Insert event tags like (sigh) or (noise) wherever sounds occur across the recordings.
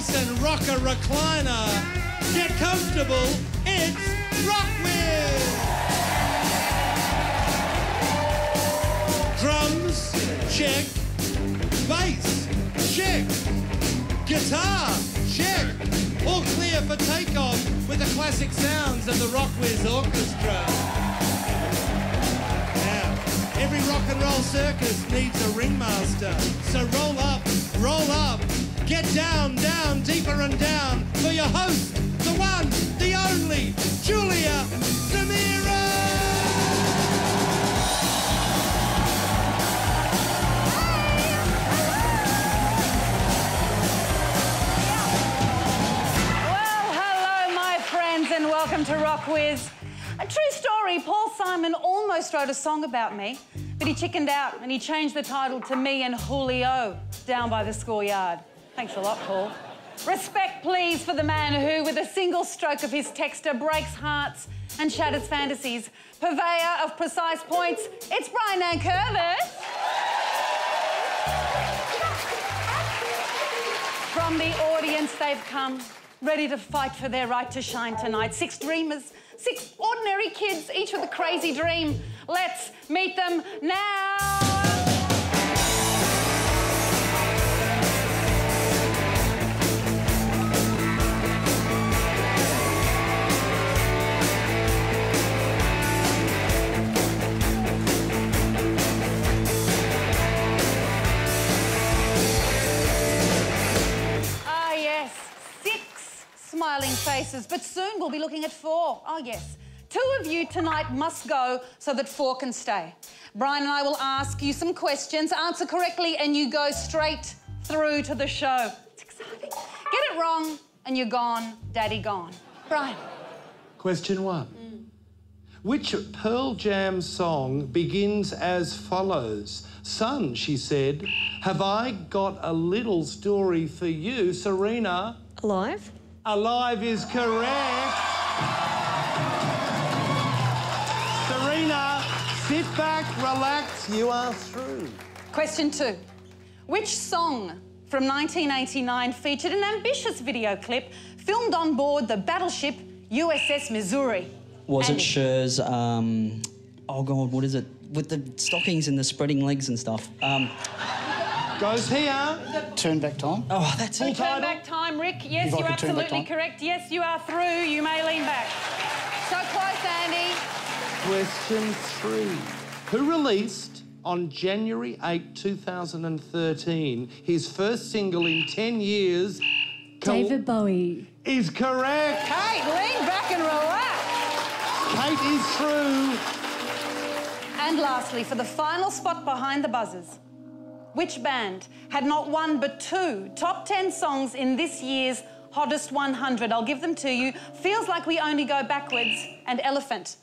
Jason Rocker Recliner. Get comfortable, it's Rock With! Drums, check. Bass, check. Guitar, check. All clear for takeoff with the classic sounds of the Rockwiz Orchestra. Now, every rock and roll circus needs a ringmaster. So roll up, roll up, get down, down, deeper and down for your host, the one, the only, Julia Zemiro! Well, hello, my friends, and welcome to RocKwiz. A true story Paul Simon almost wrote a song about me, but he chickened out and he changed the title to Me and Julio down by the schoolyard. Thanks a lot, Paul. Respect, please, for the man who, with a single stroke of his texter, breaks hearts and shatters fantasies. Purveyor of precise points, it's Brian Nankervis. From the audience, they've come, ready to fight for their right to shine tonight. Six dreamers, six ordinary kids, each with a crazy dream. Let's meet them now. Smiling faces, but soon we'll be looking at four. Oh, yes. Two of you tonight must go so that four can stay. Brian and I will ask you some questions, answer correctly, and you go straight through to the show. It's exciting. Get it wrong, and you're gone, daddy gone. Brian. Question one. Mm. Which Pearl Jam song begins as follows? Son, she said, have I got a little story for you, Serena? Alive? Alive is correct. Serena, sit back, relax, you are through. Question two. Which song from 1989 featured an ambitious video clip filmed on board the battleship USS Missouri? Was Andy. it Cher's, um, oh God, what is it? With the stockings and the spreading legs and stuff. Um, Goes here. Turn back time. oh, that's it. Turn back time, Rick. Yes, you're could turn back absolutely correct. Yes, you are through. You may lean back. So close, Andy. Question three. Who released on January 8, 2013, his first single in 10 years? David Bowie. Is correct. Kate, lean back and relax. Kate is through. And lastly, for the final spot behind the buzzers, which band had not one but two top 10 songs in this year's Hottest 100? I'll give them to you. Feels like we only go backwards and Elephant.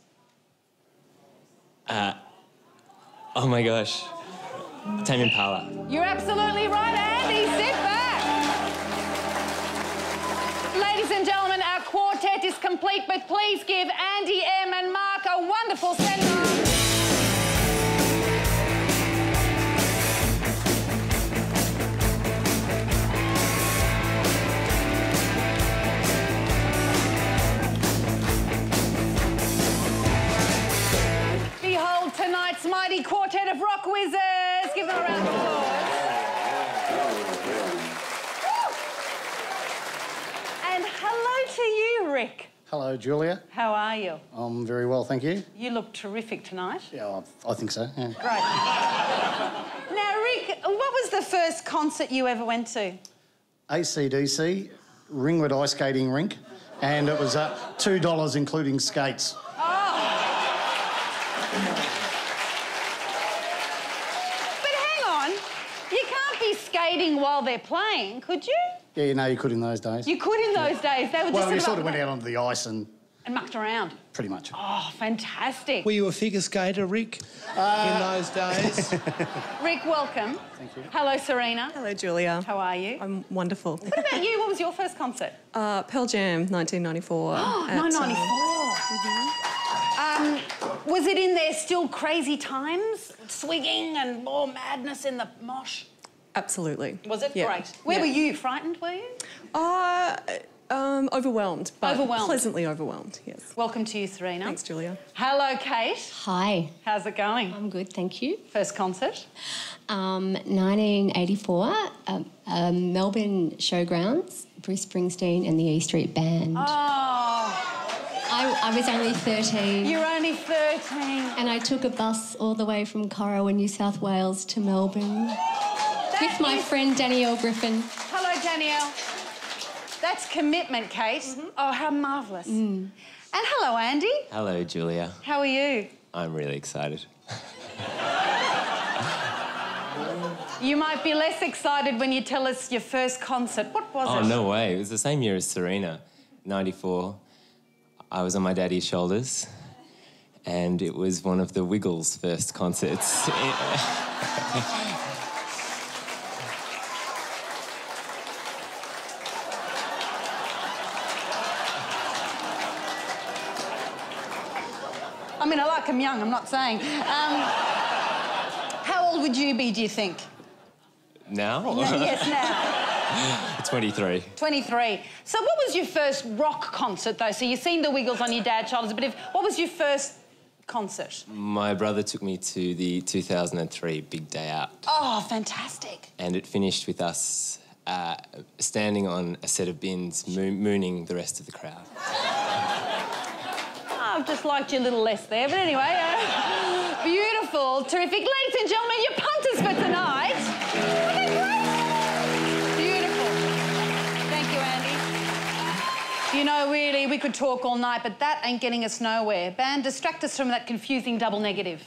Uh, oh my gosh. Tame Impala. You're absolutely right, Andy. Sit back. Ladies and gentlemen, our quartet is complete, but please give Andy M and Mark a wonderful send off. Tonight's mighty quartet of rock wizards. Give them a round of applause. And hello to you, Rick. Hello, Julia. How are you? I'm very well, thank you. You look terrific tonight. Yeah, I, I think so. Yeah. Great. now, Rick, what was the first concert you ever went to? ACDC, Ringwood Ice Skating Rink, and it was uh, two dollars including skates. But hang on, you can't skating while they're playing, could you? Yeah, you know you could in those days. You could in those days. They were well, just we sort sort of of went out onto the ice and and mucked around. pretty much. Oh, fantastic. Were you a figure skater, Rick, in those days? (laughs) Rick, welcome. Thank you. Hello, Serena. Hello, Julia. How are you? I'm wonderful. What about you? What was your first concert? (laughs) Uh, Pearl Jam, 1994. (gasps) at, uh, 1994. Um, was it in their still crazy times? Swigging and more madness in the mosh? Absolutely. Was it Yeah. great? Where Yeah. were you? Frightened, were you? Uh, um, overwhelmed, but Overwhelmed. pleasantly overwhelmed. Yes. Welcome to you, Serena. Thanks, Julia. Hello, Kate. Hi, How's it going? I'm good, thank you. First concert? Um, 1984, um, um, Melbourne Showgrounds, Bruce Springsteen and the E Street Band. Oh, I, I was only 13. you're only 13. and I took a bus all the way from Corowa, New South Wales to Melbourne with my is- friend Danielle Griffin. Hello, Danielle. That's commitment, Kate. Mm-hmm. Oh, how marvellous. Mm. And hello, Andy. Hello, Julia. How are you? I'm really excited. You might be less excited when you tell us your first concert. What was Oh, it? Oh, no way. It was the same year as Serena, 94. I was on my daddy's shoulders, and it was one of the Wiggles' first concerts. (laughs) like him young, I'm not saying. Um, how old would you be, do you think? now? yes, now. (laughs) 23. 23. So, what was your first rock concert, though? So, you've seen the Wiggles on your dad's shoulders, but if, what was your first concert? My brother took me to the 2003 Big Day Out, Oh, fantastic. and it finished with us uh, standing on a set of bins, moo- mooning the rest of the crowd. (laughs) I've just liked you a little less there, but anyway, uh, (laughs) beautiful, terrific. Ladies and gentlemen, your punters for tonight. Beautiful. Thank you, Andy. You know, really, we could talk all night, but that ain't getting us nowhere. Band, distract us from that confusing double negative.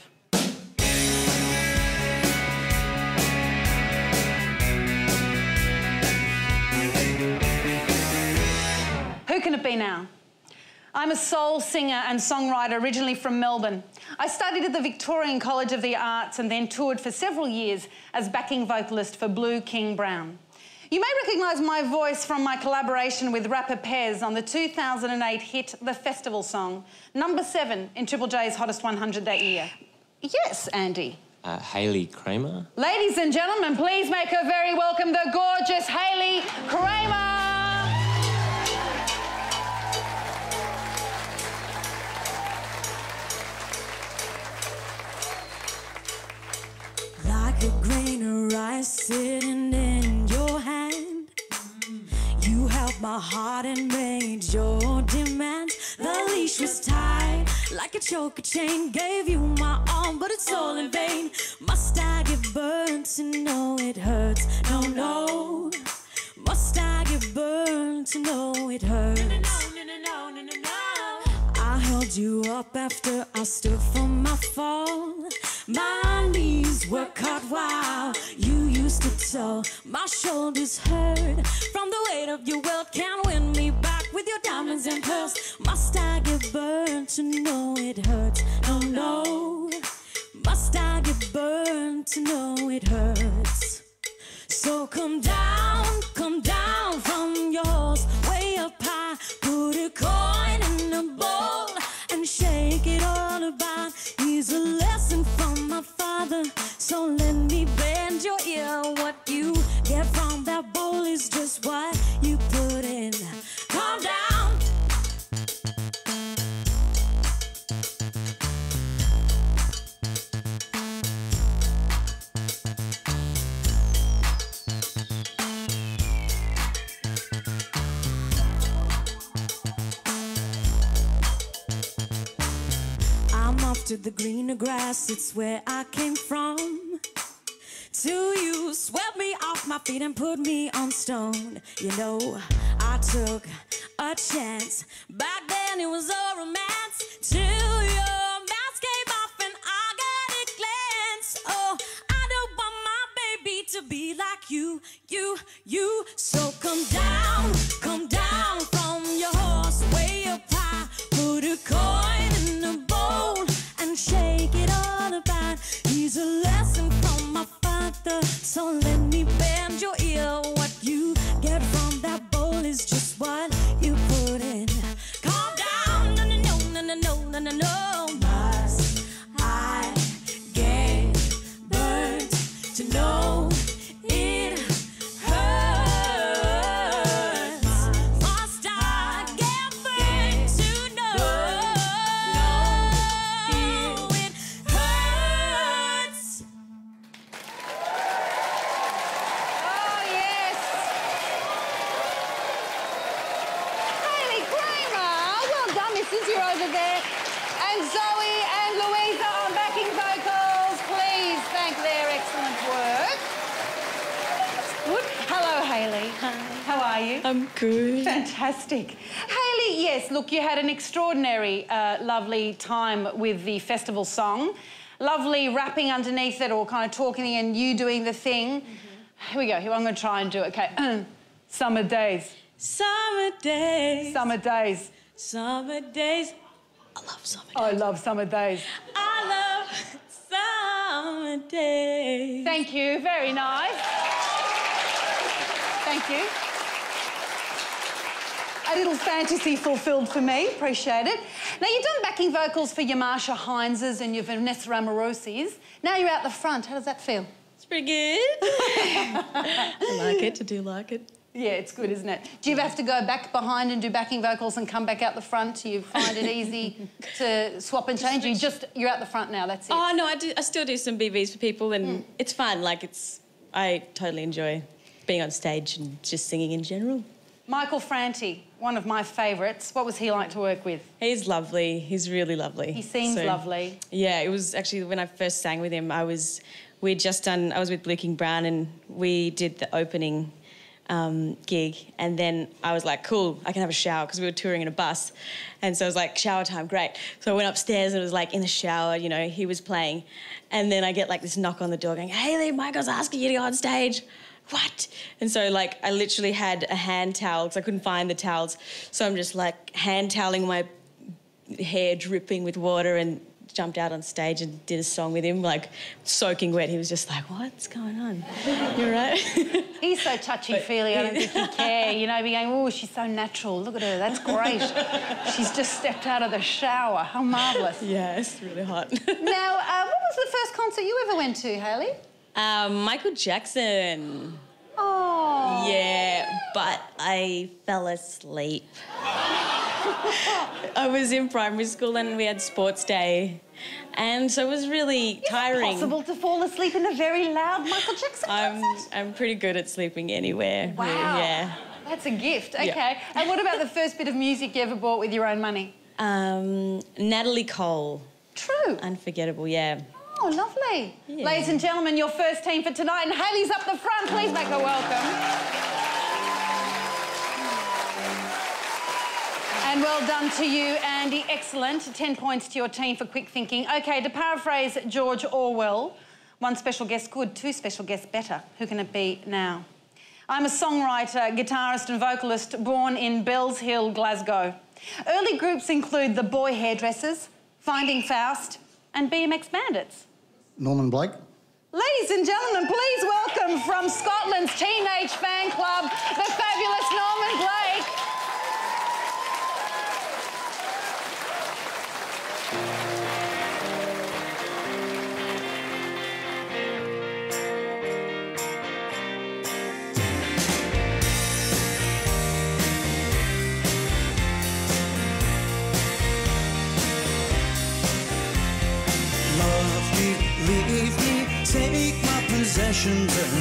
Who can it be now? I'm a soul singer and songwriter originally from Melbourne. I studied at the Victorian College of the Arts and then toured for several years as backing vocalist for Blue King Brown. You may recognise my voice from my collaboration with rapper Pez on the 2008 hit The Festival Song, number seven in Triple J's Hottest 100 that year. Yes, Andy. Uh, Hailey Cramer. Ladies and gentlemen, please make her very welcome the gorgeous Hailey Cramer. Rice sitting in your hand. You held my heart and made your demands. The leash was tied like a choker chain. Gave you my arm, but it's all in vain. Must I get burned to know it hurts? No, no. Must I get burned to know it hurts? I held you up after I stood for my fall. My knees were caught while you used to tell. My shoulders hurt from the weight of your world. Can't win me back with your diamonds and pearls. Must I get burned to know it hurts? Oh, no, no. Must I get burned to know it hurts? So come down, come down from your way up high. Put a coin in a bowl and shake it all about. Here's a lesson from my So let me bend your ear. What you get from that bowl is just what you put in. To the greener grass, it's where I came from. Till you swept me off my feet and put me on stone. You know, I took a chance. Back then it was all romance. Till your mask came off and I got a glance. Oh, I don't want my baby to be like you, you, you. So come down, come down So let me bend your ear. What you get from that bowl is just what you put in. Calm down, no, no, no, no, no, no, no, good. Fantastic. Hailey, yes, look, you had an extraordinary, uh, lovely time with the festival song. Lovely rapping underneath it or kind of talking and you doing the thing. Here we go. Here, I'm going to try and do it. Okay. (clears throat) Summer days. Summer days. Summer days. Summer days. I love summer days. I love summer days. I love summer days. Thank you. Very nice. Thank you. A little fantasy fulfilled for me. Appreciate it. Now, you've done backing vocals for your Marcia Hineses and your Vanessa Amorosis. Now you're out the front. How does that feel? It's pretty good. (laughs) I like it. I do like it. Yeah, it's good, isn't it? Do you have to go back behind and do backing vocals and come back out the front? Do you find it easy (laughs) to swap and change? You just you're out the front now. That's it. Oh no, I do. I still do some BVs for people, and mm. it's fun. Like it's, I totally enjoy being on stage and just singing in general. Michael Franti, one of my favourites. What was he like to work with? He's lovely. He's really lovely. He seems So- lovely. Yeah, it was actually when I first sang with him. I was, we'd just done. I was with Blue King Brown, and we did the opening um, gig, and then I was like, "Cool, I can have a shower" because we were touring in a bus, and so I was like, "Shower time, great." So I went upstairs and it was like in the shower. You know, he was playing, and then I get like this knock on the door, going, "Hailey, Michael's asking you to go on stage." What? And so, like, I literally had a hand towel because I couldn't find the towels. So I'm just like hand toweling my hair dripping with water and jumped out on stage and did a song with him, like soaking wet. He was just like, What's going on? (laughs) You're right. (laughs) He's so touchy feely. I don't think he'd (laughs) care. You know, be going, "Oh, she's so natural. Look at her. That's great. she's just stepped out of the shower. How marvellous." yeah, it's really hot. Now, uh, what was the first concert you ever went to, Hailey? Um, Michael Jackson. Oh. Yeah, but I fell asleep. (laughs) I was in primary school and we had sports day. And so it was really tiring. It's Possible to fall asleep in a very loud Michael Jackson I'm concert? I'm pretty good at sleeping anywhere. Wow. Yeah. That's a gift. Okay. And what about the first bit of music you ever bought with your own money? Um, Natalie Cole. True. Unforgettable, yeah. Oh, lovely. Yeah. Ladies and gentlemen, your first team for tonight, and Hailey's up the front. Please make her welcome. And well done to you, Andy. Excellent. 10 points to your team for quick thinking. Okay, to paraphrase George Orwell, one special guest good, two special guests better. Who can it be now? I'm a songwriter, guitarist, and vocalist born in Bellshill, Glasgow. Early groups include the Boy Hairdressers, Finding Faust, and BMX Bandits. Norman Blake. Ladies and gentlemen, please welcome from Scotland's Teenage Fanclub, the fabulous Norman Blake. Possessions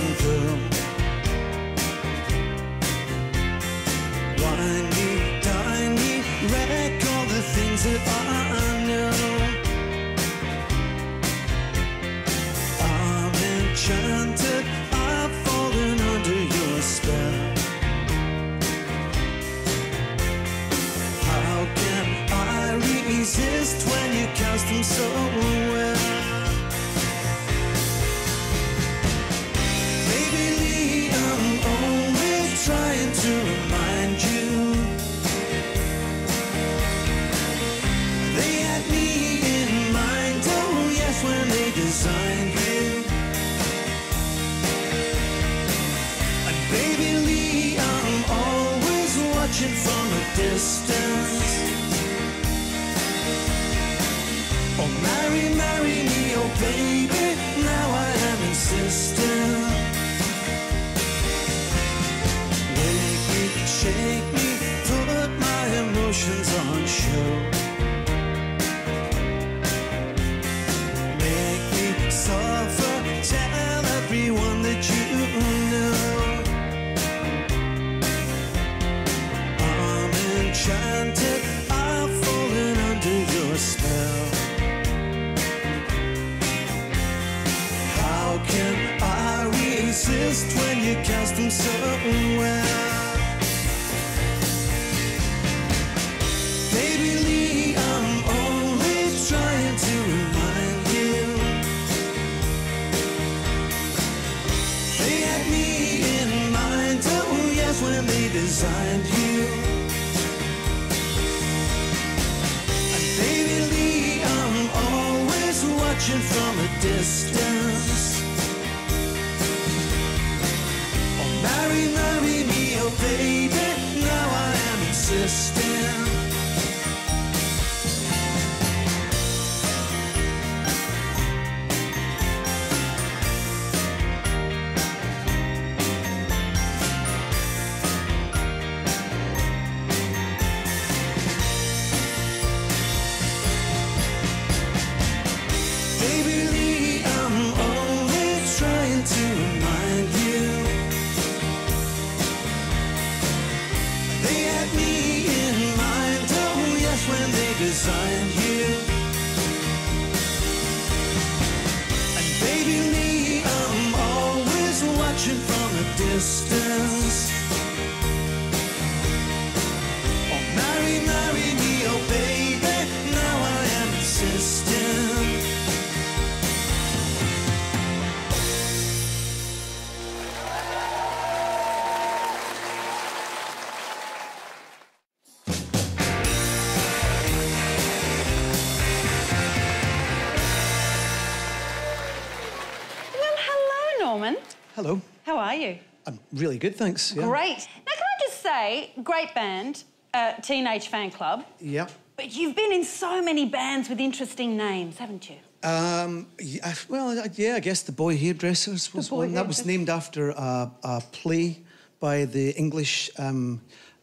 really good, thanks. Yeah. Great. Now, can I just say, great band, uh, Teenage Fanclub, Yeah. but you've been in so many bands with interesting names, haven't you? Um, yeah, well, yeah, I guess the Boy Hairdressers was Boy one. That was named after a, a play by the English um,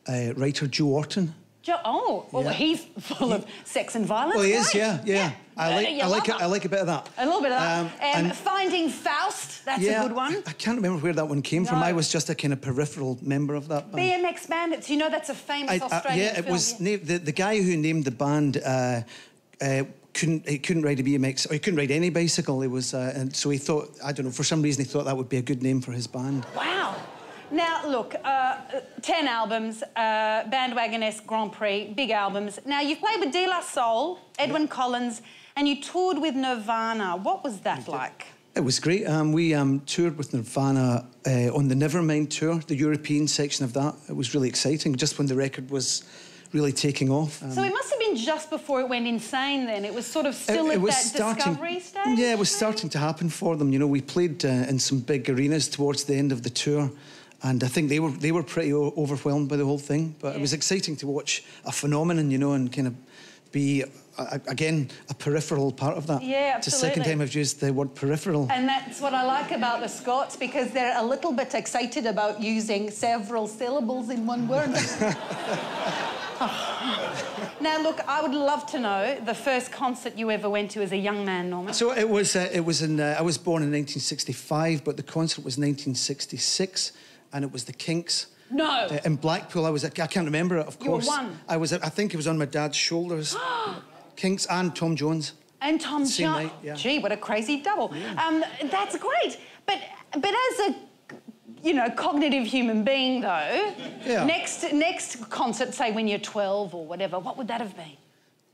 uh, writer Joe Orton. Oh, well, Yeah. he's full of sex and violence. Well, he is, Great. yeah, yeah. I Uh, like, you I like, it, I like a bit of that. A little bit of that. Um, Um, and- Finding Faust, that's yeah, a good one. I, I can't remember where that one came from. I was just a kind of peripheral member of that band. BMX Bandits, you know that's a famous I- I- Australian yeah, it was the the guy who named the band. Uh, uh, couldn't he couldn't ride a BMX or he couldn't ride any bicycle. It was uh, and so he thought I don't know for some reason he thought that would be a good name for his band. Wow. Now, look, uh, 10 albums, uh, Bandwagonesque Grand Prix, big albums. Now, you've played with De La Soul, Edwyn Collins, and you toured with Nirvana. What was that like? It was great. Um, we um, toured with Nirvana uh, on the Nevermind tour, the European section of that. It was really exciting, just when the record was really taking off. Um, so it must have been just before it went insane then. It was sort of still it at was that starting- discovery stage? Yeah, it was starting to happen for them. You know, we played uh, in some big arenas towards the end of the tour, and I think they were they were pretty o- overwhelmed by the whole thing. But it was exciting to watch a phenomenon, you know, and kind of be uh, again a peripheral part of that. Yeah, It's the second absolutely. time I've used the word peripheral. And that's what I like about the Scots because they're a little bit excited about using several syllables in one word. (laughs) (laughs) now, look, I would love to know the first concert you ever went to as a young man, Norman. So it was. Uh, it was in. Uh, I was born in 1965, but the concert was 1966, and it was the Kinks. No. Uh, in Blackpool, I was. I can't remember it. Of course. You were one. I was. I think it was on my dad's shoulders. (gasps) Kinks and Tom Jones. And Tom Jones. yeah. Gee, what a crazy double. Um, that's great. But but as a you know cognitive human being though, Yeah. next next concert, say when you're 12 or whatever, what would that have been?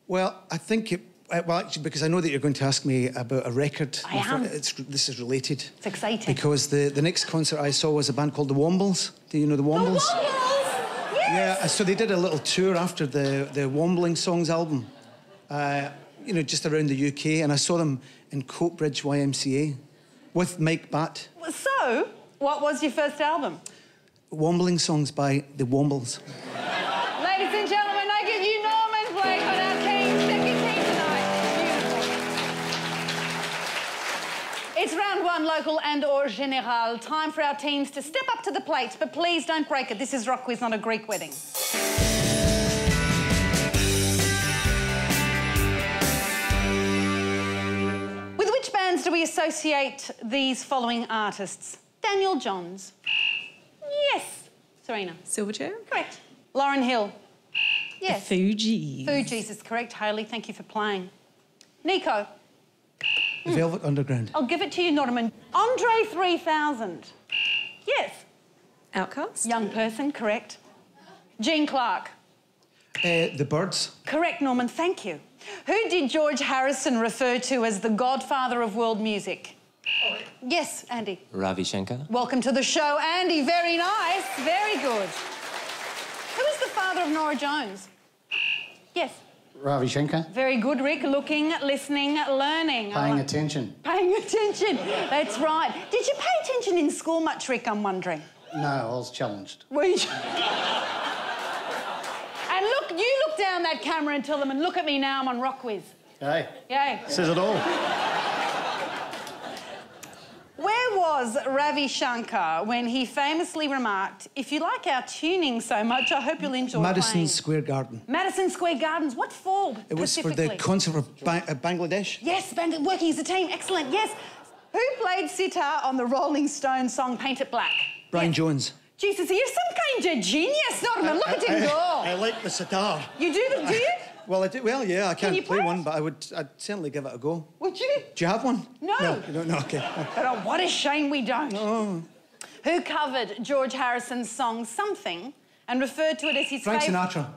Well, I think it. Uh, Well, actually, because I know that you're going to ask me about a record. I am. It's, this is related. It's exciting. Because the, the next concert I saw was a band called the Wombles. Do you know the Wombles? Yeah, uh, so they did a little tour after the, the Wombling Songs album, uh, you know, just around the UK, and I saw them in Coatbridge YMCA with Mike Batt. So, what was your first album? Wombling Songs by the Wombles. Ladies and gentlemen, It's round one, local and or general. Time for our teams to step up to the plate, but please don't break it. This is RocKwiz, not a Greek wedding. With which bands do we associate these following artists? Daniel Johns. Yes. Serena. Silverchair? Correct. Lauryn Hill. Yes. Fugees. Fugees is correct. Hailey, thank you for playing. Nico. The Velvet Underground. I'll give it to you, Norman. Andre 3000. Yes. OutKast? Young person, correct. Gene Clark. Uh, the Byrds. Correct, Norman, thank you. Who did George Harrison refer to as the godfather of world music? Yes, Andy. Ravi Shankar. Welcome to the show, Andy. Very nice. Very good. Who is the father of Norah Jones? Yes. Ravi Shankar. Very good, Rick. Looking, listening, learning. Paying like- attention. Paying (laughs) attention. That's right. Did you pay attention in school much, Rick? I'm wondering. No, I was challenged. Were you? and look, you look down that camera and tell them, and look at me now, I'm on RocKwiz. Hey, Yay. says it all. Where was Ravi Shankar when he famously remarked, if you like our tuning so much, I hope you'll enjoy Madison playing. Square Garden. Madison Square Gardens. What for? It was for the concert of ba- uh, Bangladesh. Yes, Bang- working as a team. Excellent. Yes. Who played sitar on the Rolling Stones song Paint It Black? Brian Jones. Jesus, you're some kind of genius, Nottingham. Look at him go. I like the sitar. You do, do you? Well, I do, well, yeah, I can't you play one, but I would I'd certainly give it a go. Would you? Do you have one? No. No, you don't know. Okay. But oh, what a shame we don't. Who covered George Harrison's song Something and referred to it as his Frank favourite? Sinatra.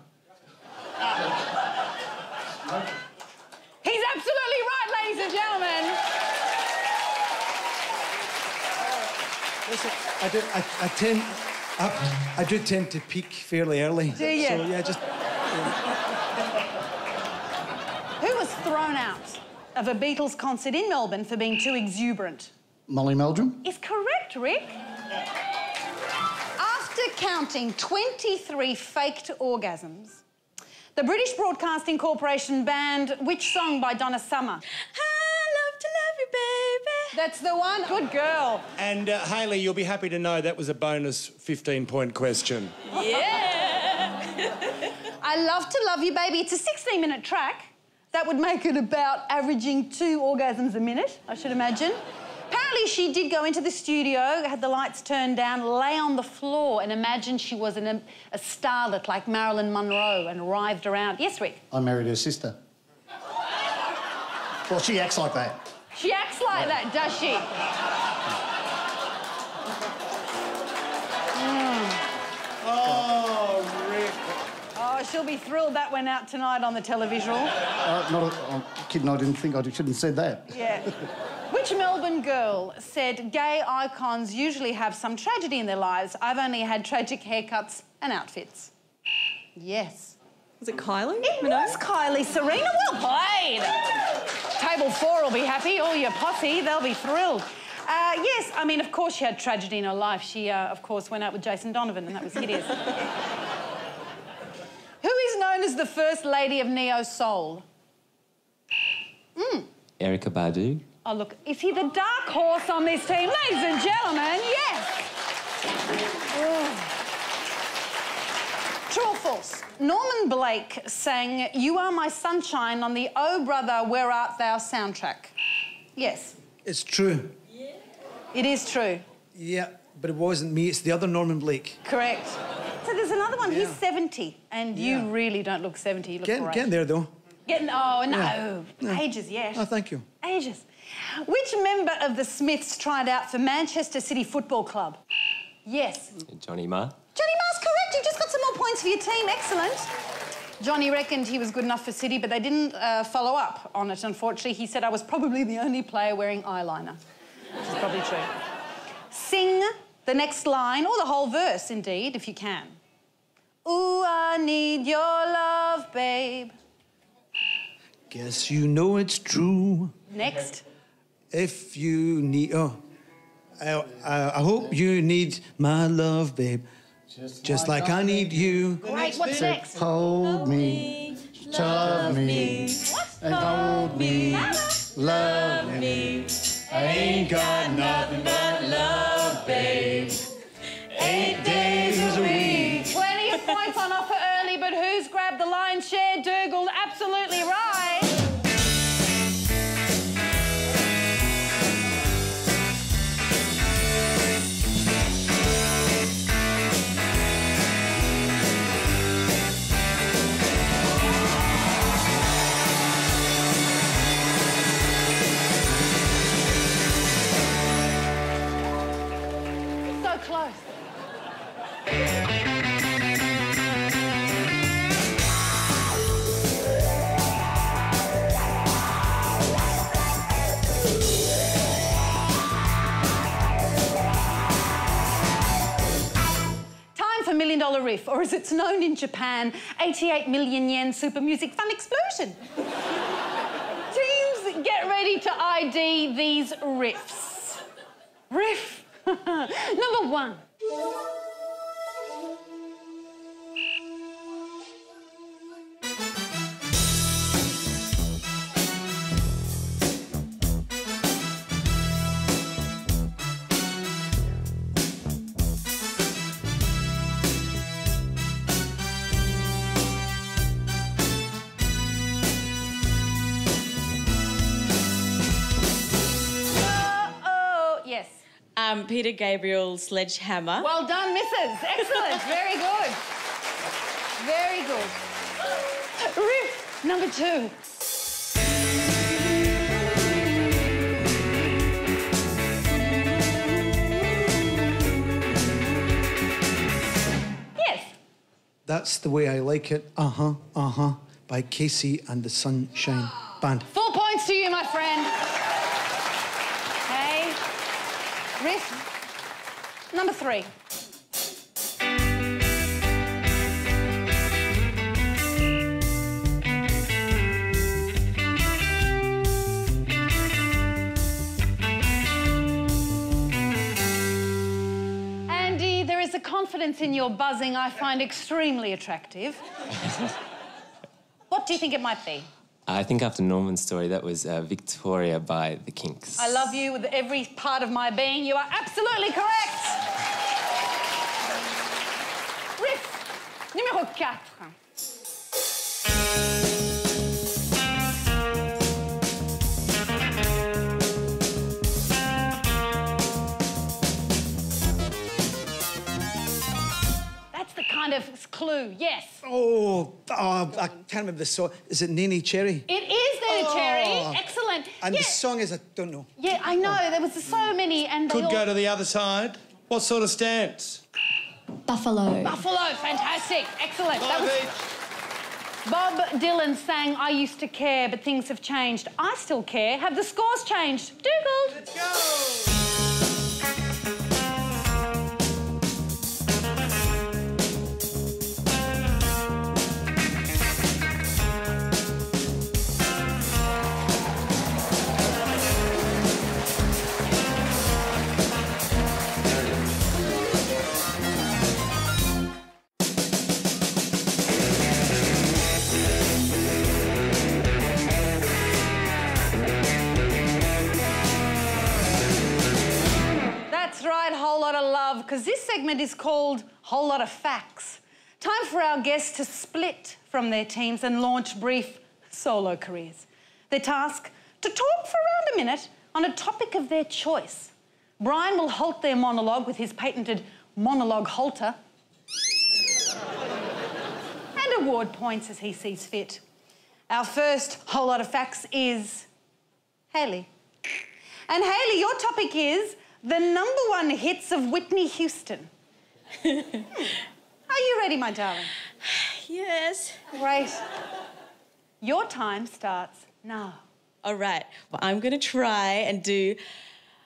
He's absolutely right, ladies and gentlemen. Listen, I do. I, I tend. I, I do tend to peak fairly early. Do you? So yeah, just (laughs) Who was thrown out of a Beatles concert in Melbourne for being too exuberant? Molly Meldrum. Is correct, Rick. After counting 23 faked orgasms, the British Broadcasting Corporation banned which song by Donna Summer? I love to love you, baby. That's the one. Good girl. And uh, Hailey, you'll be happy to know that was a bonus 15 point question. I love to love you, baby. It's a 16 minute track. That would make it about averaging two orgasms a minute, I should imagine. Apparently, she did go into the studio, had the lights turned down, lay on the floor, and imagined she was an, a starlet like Marilyn Monroe and writhed around. Yes, Rick? I married her sister. Well, she acts like that. She acts like that, does she? She'll be thrilled that went out tonight on the televisual. Uh, not a, I'm kidding, I didn't think I shouldn't have said that. Yeah. Which Melbourne girl said gay icons usually have some tragedy in their lives? I've only had tragic haircuts and outfits. Yes. Was it Kylie? It was Kylie Serena. Well played. Table four will be happy. All your posse, they'll be thrilled. Uh, yes, I mean, of course, she had tragedy in her life. She, uh, of course, went out with Jason Donovan, and that was hideous. Who is known as the first lady of neo soul? Hmm. Erykah Badu. Oh, look, is he the dark horse on this team? Ladies and gentlemen, yes. True or false? Norman Blake sang You Are My Sunshine on the Oh Brother, Where Art Thou soundtrack. Yes, it's true. it is true. Yeah, but it wasn't me. It's the other Norman Blake. Correct. So there's another one. He's 70, and you really don't look 70. You look Getting, great. getting there though. Getting, oh, no. Yeah. Yeah. Ages yes. Oh, thank you. Ages. Which member of the Smiths tried out for Manchester City Football Club? Yes. Johnny Marr. Johnny Marr's correct. You just got some more points for your team. Excellent. Johnny reckoned he was good enough for City, but they didn't uh, follow up on it, unfortunately. He said I was probably the only player wearing eyeliner, which is probably true. Sing the next line, or the whole verse, indeed, if you can. Ooh, I need your love, babe. Guess you know it's true. Next. If you need, oh, I, I, I hope you need my love, babe. Just, like, I need you. Great, what's next? Hold me, love me, and hold me, love me. I ain't got nothing but love, babe. On offer early, but who's grabbed the lion's share? Dougal, absolutely right. Or as it's known in Japan, 88 million yen super music fun explosion. (laughs) Teams, get ready to ID these riffs. Riff (laughs) number one. Um, Peter Gabriel Sledgehammer. Well done, missus. Excellent. Very good. Very good. Riff number two. Yes. That's the way I like it. Uh huh, uh huh. By KC and the Sunshine (gasps) Band. Four points to you, my friend. Okay. Number three. Andy, there is a confidence in your buzzing I find extremely attractive. (laughs) what do you think it might be? I think after Norman's story, that was uh, Victoria by the Kinks. I love you with every part of my being. You are absolutely correct. Riff numéro 4. Kind of clue, yes. Oh, oh, I can't remember the song. Is it Neneh Cherry? It is Nana Oh. Cherry. Excellent. And yeah. the song is, I don't know. yeah, I know. There was so many, and Could all... go to the other side. What sort of stance? Buffalo. Buffalo, fantastic, excellent. That was Bob Dylan sang I used to care, but things have changed. I still care. Have the scores changed? Dougal. Let's go. Right, whole lot of love, because this segment is called Whole Lot of Facts. Time for our guests to split from their teams and launch brief solo careers. Their task to talk for around a minute on a topic of their choice. Brian will halt their monologue with his patented monologue halter and award points as he sees fit. Our first whole lot of facts is Hailey. And Hailey, your topic is the number one hits of Whitney Houston. (laughs) Are you ready, my darling? Yes. Great. Your time starts now. All right. Well, I'm going to try and do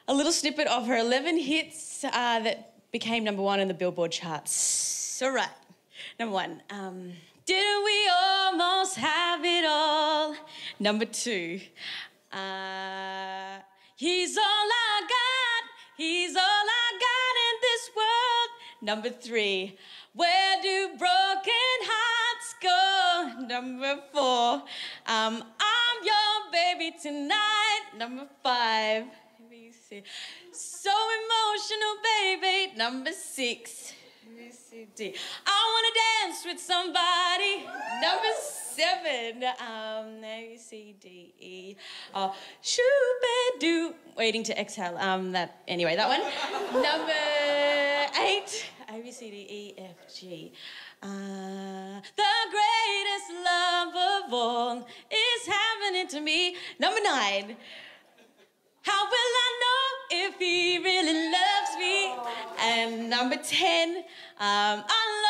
a little snippet of her 11 hits uh, that became number one in the Billboard charts. All right. Number one. Um, didn't we almost have it all? Number two. Uh, he's all I got. He's all I got in this world. Number three. Where do broken hearts go? Number four. Um, I'm your baby tonight. Number five. So emotional, baby. Number six. Me see. D. I wanna dance with somebody. Number seven. Um, let me see. D. E. Oh, shoo-ba-doo. Waiting to exhale. Um, that. Anyway, that one. Number eight. A B C D E F G. Uh, the greatest love of all is happening to me. Number nine. How will I know if he really loves me? And number 10, um, I'll love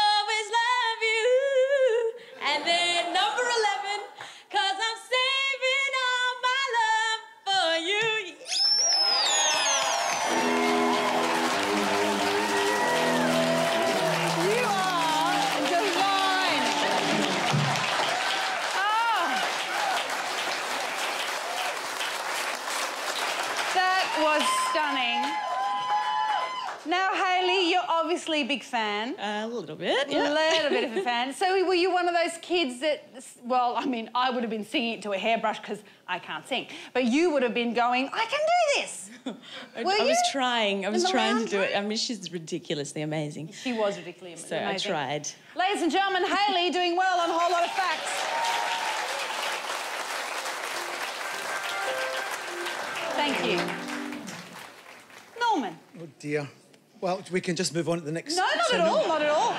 big fan? A little bit, A yeah. little bit of a fan. So were you one of those kids that, well, I mean, I would have been singing it to a hairbrush because I can't sing, but you would have been going, I can do this. (laughs) I, Were I you? was trying. I was trying to lounge do it. I mean, she's ridiculously amazing. She was ridiculous. So I tried. Ladies and gentlemen, Hailey (laughs) doing well on a whole lot of facts. Thank you. Norman. Oh dear. Well, we can just move on to the next. No, not at all, not at all.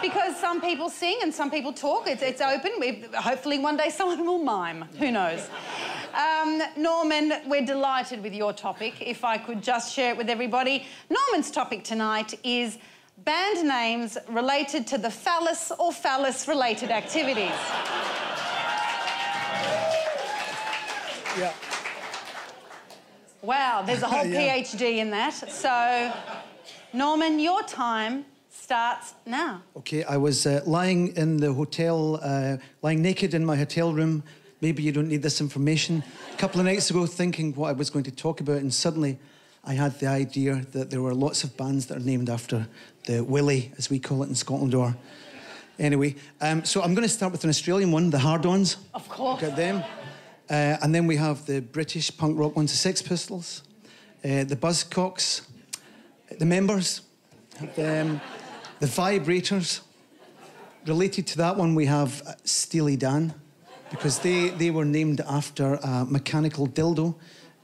Because some people sing and some people talk. It's, it's open. We, hopefully, one day (laughs) someone will mime. Who knows? Um, Norman, we're delighted with your topic. If I could just share it with everybody. Norman's topic tonight is band names related to the phallus or phallus related activities. Yeah. Wow, there's a whole (laughs) Yeah. PhD in that. So, Norman, your time starts now. Okay, I was uh, lying in the hotel, uh, lying naked in my hotel room. Maybe you don't need this information. A couple of nights ago, thinking what I was going to talk about, and suddenly I had the idea that there were lots of bands that are named after the Willie, as we call it in Scotland, or anyway. Um, so I'm going to start with an Australian one, the Hard Ons. Of course. Got them. Uh, and then we have the British punk rock ones, the Sex Pistols, uh, the Buzzcocks, the members, um, the Vibrators. Related to that one, we have Steely Dan, because they, they were named after a mechanical dildo,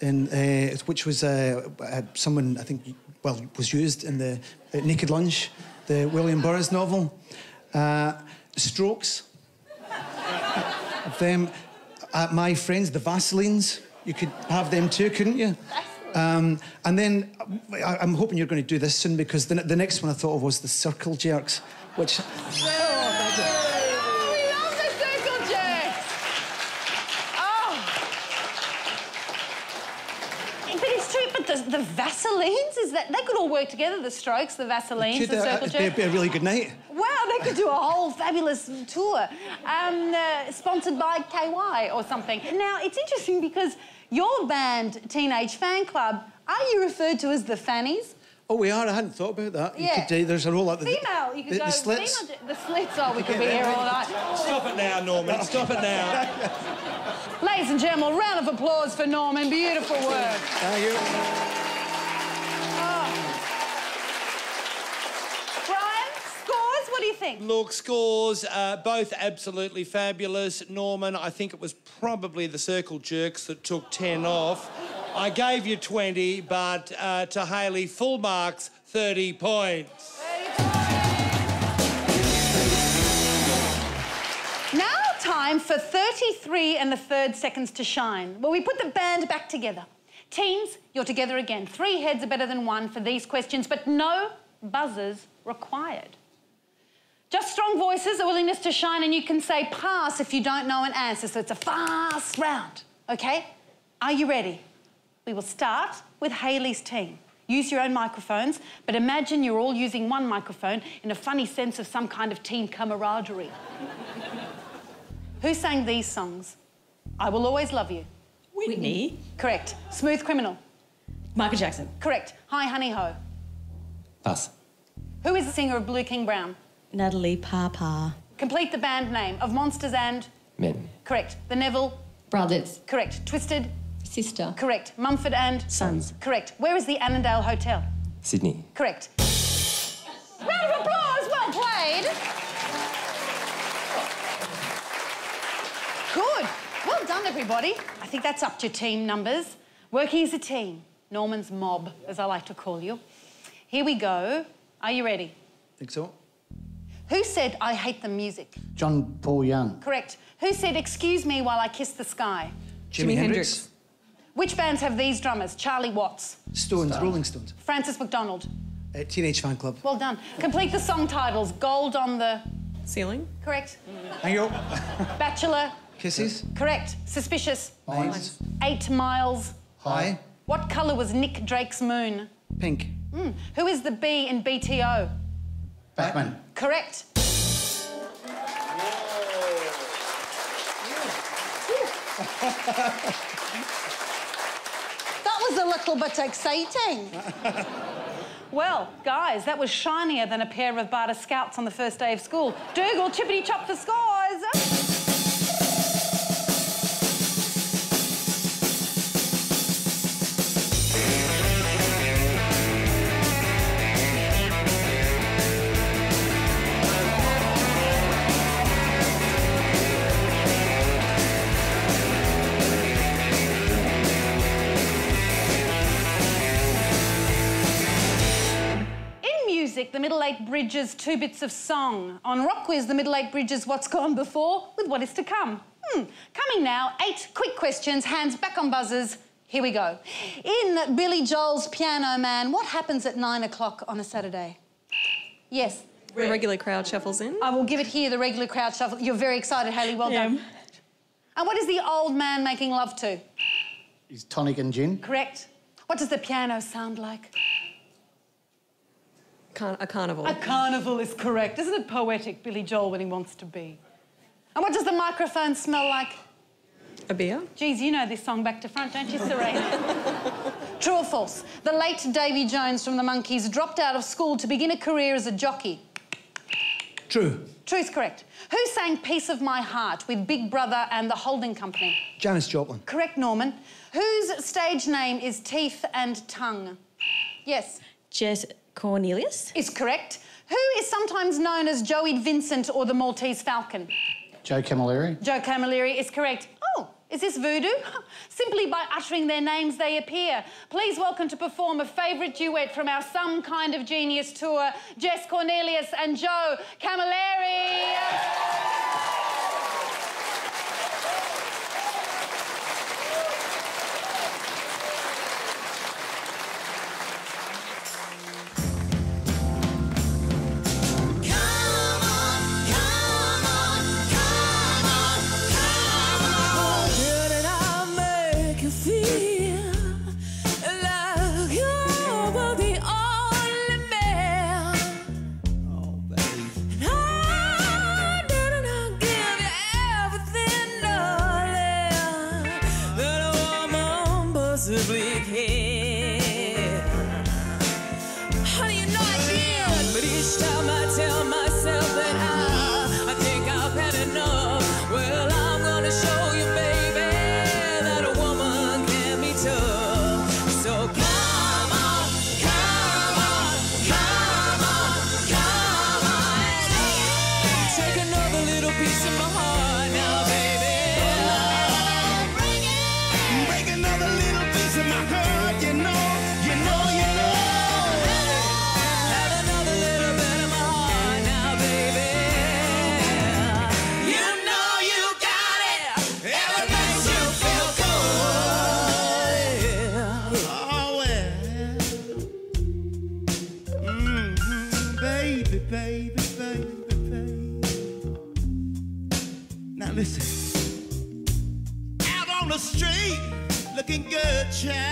in, uh, which was uh, uh, someone, I think, well, was used in the uh, Naked Lunch, the William Burroughs novel. Uh, Strokes, them. Uh, my friends, the Vaselines, you could have them too, couldn't you? Um, and then I, I'm hoping you're going to do this soon because the, the next one I thought of was the Circle Jerks, which. Oh, we love the circle jerks. Oh. But it's true, but the, the Vaselines, is that, they could all work together, the Strokes, the Vaselines, Could, the uh, circle it'd be, a really good night. Wow, they could do a whole fabulous tour, um, uh, sponsored by KY or something. Now, it's interesting because your band, Teenage Fanclub, are you referred to as the Fannies? Oh, we are. I hadn't thought about that. You Yeah. could, uh, there's a roll up. the- Female, you could the, go the slits. female, the slits. Oh, we could be here all night. Stop it now, Norman. Stop it now. Ladies and gentlemen, round of applause for Norman. Beautiful work. Thank you. Brian, scores? What do you think? Look, scores, uh, both absolutely fabulous. Norman, I think it was probably the circle jerks that took 10 off. I gave you 20, but uh, to Hailey, full marks, 30 points. Now, time for 33 and a third seconds to shine, where we put the band back together. Teams, you're together again. Three heads are better than one for these questions, but no buzzers required. Just strong voices, a willingness to shine, and you can say pass if you don't know an answer. So it's a fast round, okay? Are you ready? We will start with Hailey's team. Use your own microphones, but imagine you're all using one microphone in a funny sense of some kind of team camaraderie. (laughs) Who sang these songs? I Will Always Love You. Whitney. Correct. Smooth Criminal. Michael Jackson. Correct. Hi Honey Ho. Pass. Who is the singer of Blue King Brown? Natalie Pa'apa'a. Complete the band name of Monsters and. Men. Correct. The Neville. Brothers. Correct. Twisted. Sister. Correct. Mumford and. Sons. Correct. Where is the Annandale Hotel? Sydney. Correct. Round of applause. Well played. Good. Well done, everybody. I think that's up to team numbers. Working as a team. Norman's mob, as I like to call you. Here we go. Are you ready? Think so? Who said I hate the music? John Paul Young. Correct. Who said excuse me while I kiss the sky? Jimi Hendrix. Which bands have these drummers? Charlie Watts, Stones, Rolling Stones. Francis Macdonald. Uh, Teenage Fanclub. Well done. Complete the song titles. Gold on the. Ceiling. Correct. Thank you. Bachelor. Kisses. Correct. Suspicious. Nice. Eight miles. High. What colour was Nick Drake's moon? Pink. Hmm. Who is the B in BTO? Bachman. Correct. (laughs) That was a little bit exciting. (laughs) Well, guys, that was shinier than a pair of Bata Scouts on the first day of school. Dougal, chippity chop for scores. Eight bridges two bits of song. On RocKwiz, the Middle Eight bridges what's gone before with what is to come. Hmm. Coming now, eight quick questions, hands back on buzzers. Here we go. In Billy Joel's Piano Man, what happens at nine o'clock on a Saturday? Yes. The regular crowd shuffles in. I will give it here, the regular crowd shuffle. You're very excited, Hailey. Well Yeah. done. And what is the old man making love to? He's tonic and gin. Correct. What does the piano sound like? Car- a carnival. A carnival is correct. Isn't it poetic, Billy Joel, when he wants to be? And what does the microphone smell like? A beer. Geez, you know this song back to front, don't you, Serena? (laughs) True or false? The late Davy Jones from the Monkees dropped out of school to begin a career as a jockey. True. True's correct. Who sang Piece of My Heart with Big Brother and the Holding Company? Janis Joplin. Correct, Norman. Whose stage name is Teeth and Tongue? Yes. Jess Cornelius. Is correct. Who is sometimes known as Joey Vincent or the Maltese Falcon? Joe Camilleri. Joe Camilleri is correct. Oh, is this voodoo? (laughs) Simply by uttering their names, they appear. Please welcome to perform a favourite duet from our Some Kind of Genius tour, Jess Cornelius and Joe Camilleri. Possibly can? Good,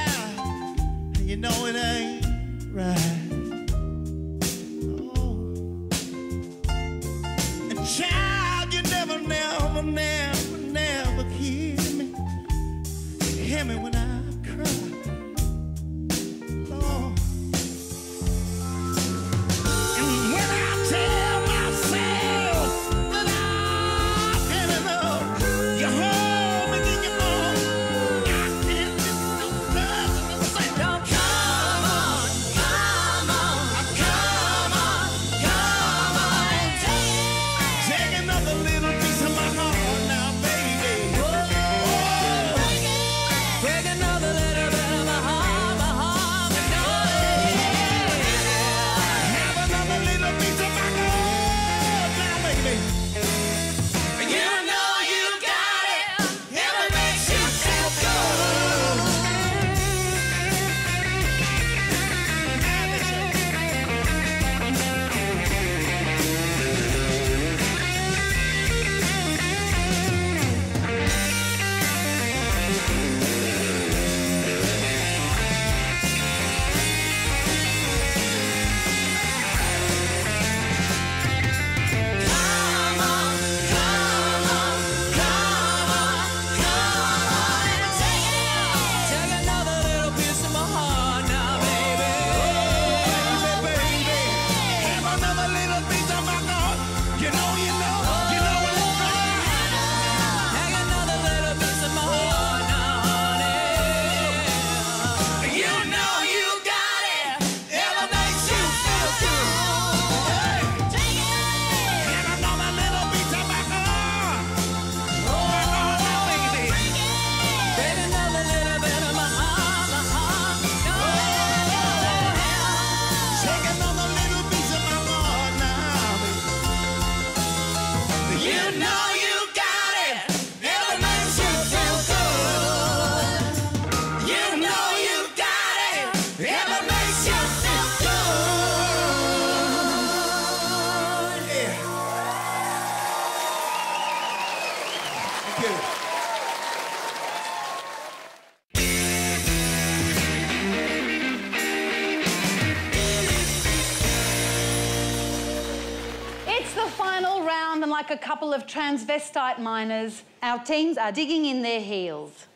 transvestite miners, our teams are digging in their heels.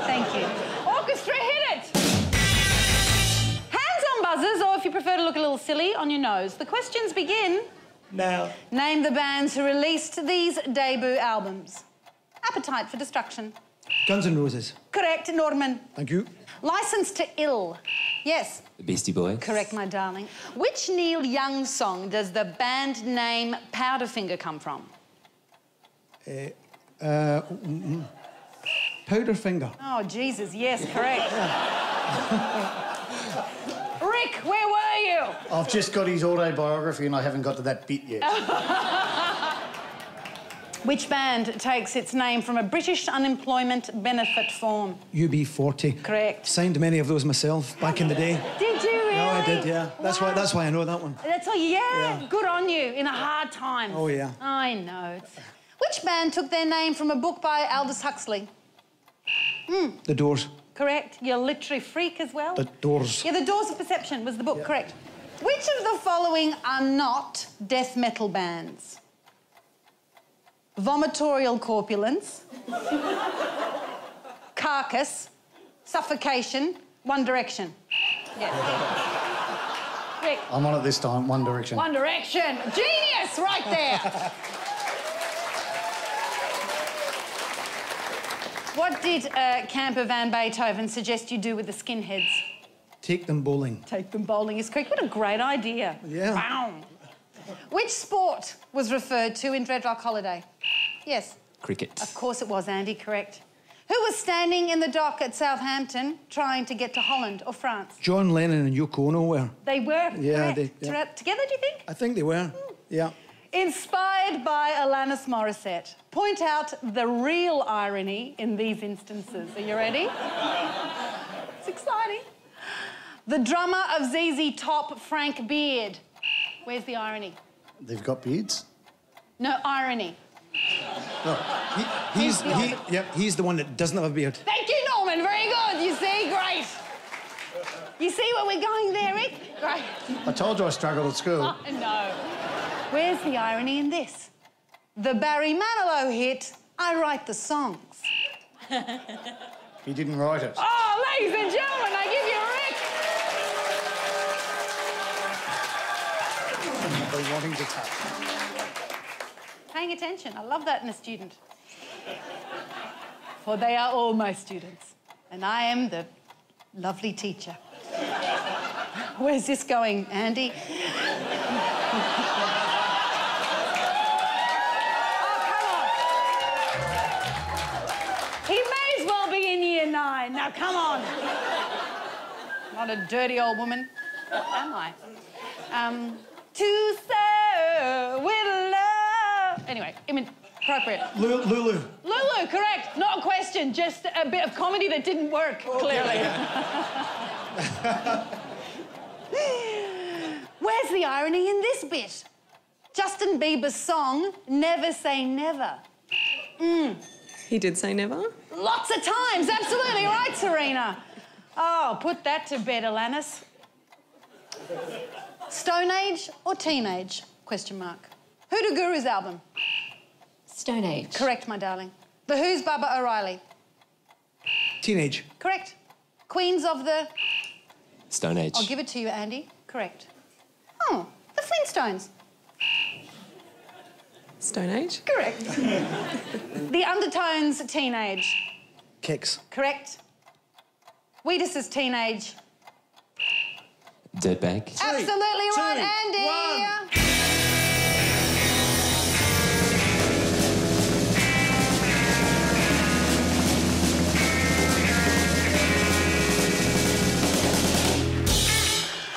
Thank you. Orchestra, hit it! Hands on buzzers, or if you prefer to look a little silly, on your nose. The questions begin. Now. Name the bands who released these debut albums. Appetite for Destruction. Guns N' Roses. Correct, Norman. Thank you. License to Ill. Yes. The Beastie Boys. Correct, my darling. Which Neil Young song does the band name Powderfinger come from? Uh, uh, mm, mm. Powderfinger. Oh, Jesus, yes, correct. (laughs) Rick, where were you? I've just got his autobiography and I haven't got to that bit yet. (laughs) Which band takes its name from a British unemployment benefit form? UB40. Correct. Signed many of those myself back in the day. Did you really? No, I did, yeah. That's why. That's why I know that one. That's all, yeah, Yeah. good on you in a hard time. Oh, yeah. I know. Which band took their name from a book by Aldous Huxley? Hmm, The Doors. correct. You're a literary freak as well. The Doors. Yeah, The Doors of Perception was the book, correct. Which of the following are not death metal bands? Vomitorial Corpulence, Carcass, Suffocation, One Direction. Yeah. Rick, I'm on it this time, One Direction. One Direction. Genius right there. (laughs) what did uh, Camper Van Beethoven suggest you do with the skinheads? Take them bowling. Take them bowling is correct. What a great idea. Yeah. Wow. Which sport was referred to in Dreadlock Holiday? Yes, Cricket. of course it was, Andy, correct. Who was standing in the dock at Southampton trying to get to Holland or France? John Lennon and Yoko Ono were. They were Yeah, they- yeah. Together, do you think? I think they were. Yeah. Inspired by Alanis Morissette, point out the real irony in these instances. Are you ready? it's exciting. The drummer of ZZ Top, Frank Beard. Where's the irony? They've got beards. No irony. No, he, he's he, yep, he's the one that doesn't have a beard. Thank you, Norman. Very good. You see, great. You see where we're going there, Rick? Great. I told you I struggled at school. (laughs) No. Where's the irony in this? The Barry Manilow hit, I write the songs. He didn't write it. Oh, ladies and gentlemen, I give you a Rick. I've been wanting to touch. Paying attention. I love that in a student. For they are all my students, and I am the lovely teacher. (laughs) Where's this going, Andy? (laughs) Oh come on. He may as well be in year nine. Now, come on. Not a dirty old woman, am I? Um, to serve with love. Anyway, I mean, appropriate. Lu- Lulu. Lulu, correct. Not a question, just a bit of comedy that didn't work, clearly. (laughs) Where's the irony in this bit? Justin Bieber's song, Never Say Never. Mm. He did say never. Lots of times, absolutely right, Serena. Oh, put that to bed, Alanis. Stone Age or teenage? Question mark. Hoodoo Guru's album. Stone Age. Correct, my darling. The Who's Baba O'Riley. Teenage. Correct. Queens of the. Stone Age. I'll give it to you, Andy. Correct. Oh, the Flintstones. Stone Age. Correct. (laughs) the Undertones, teenage. Kicks. Correct. Wheatus's teenage. Dirtbag. Three, Absolutely right, Andy. One.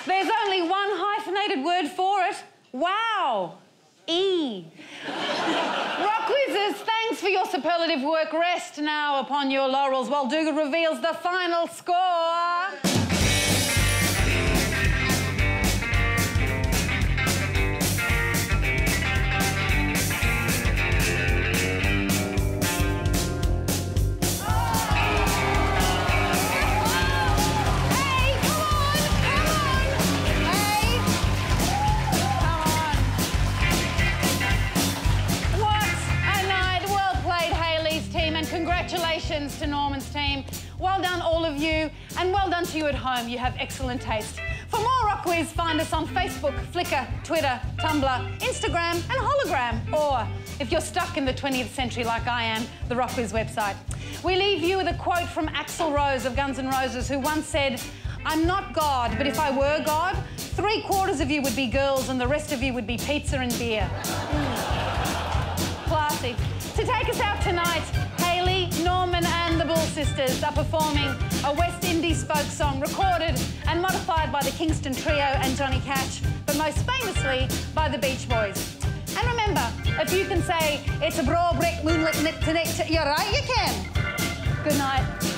There's only one hyphenated word for it. Wow. E. Rock quizzes, thanks for your superlative work. Rest now upon your laurels while Duga reveals the final score. To Norman's team. Well done, all of you. And well done to you at home. You have excellent taste. For more RocKwiz, find us on Facebook, Flickr, Twitter, Tumblr, Instagram and Hologram. Or, if you're stuck in the 20th century like I am, the RocKwiz website. We leave you with a quote from Axl Rose of Guns N' Roses, who once said, I'm not God, but if I were God, three quarters of you would be girls and the rest of you would be pizza and beer. Mm. Classy. To take us out tonight, Norman and the Bull Sisters are performing a West Indies folk song recorded and modified by the Kingston Trio and Johnny Cash, but most famously by the Beach Boys. And remember, if you can say, it's a broad brick, moonlit, neck-to-neck, you're right, you can. Good night.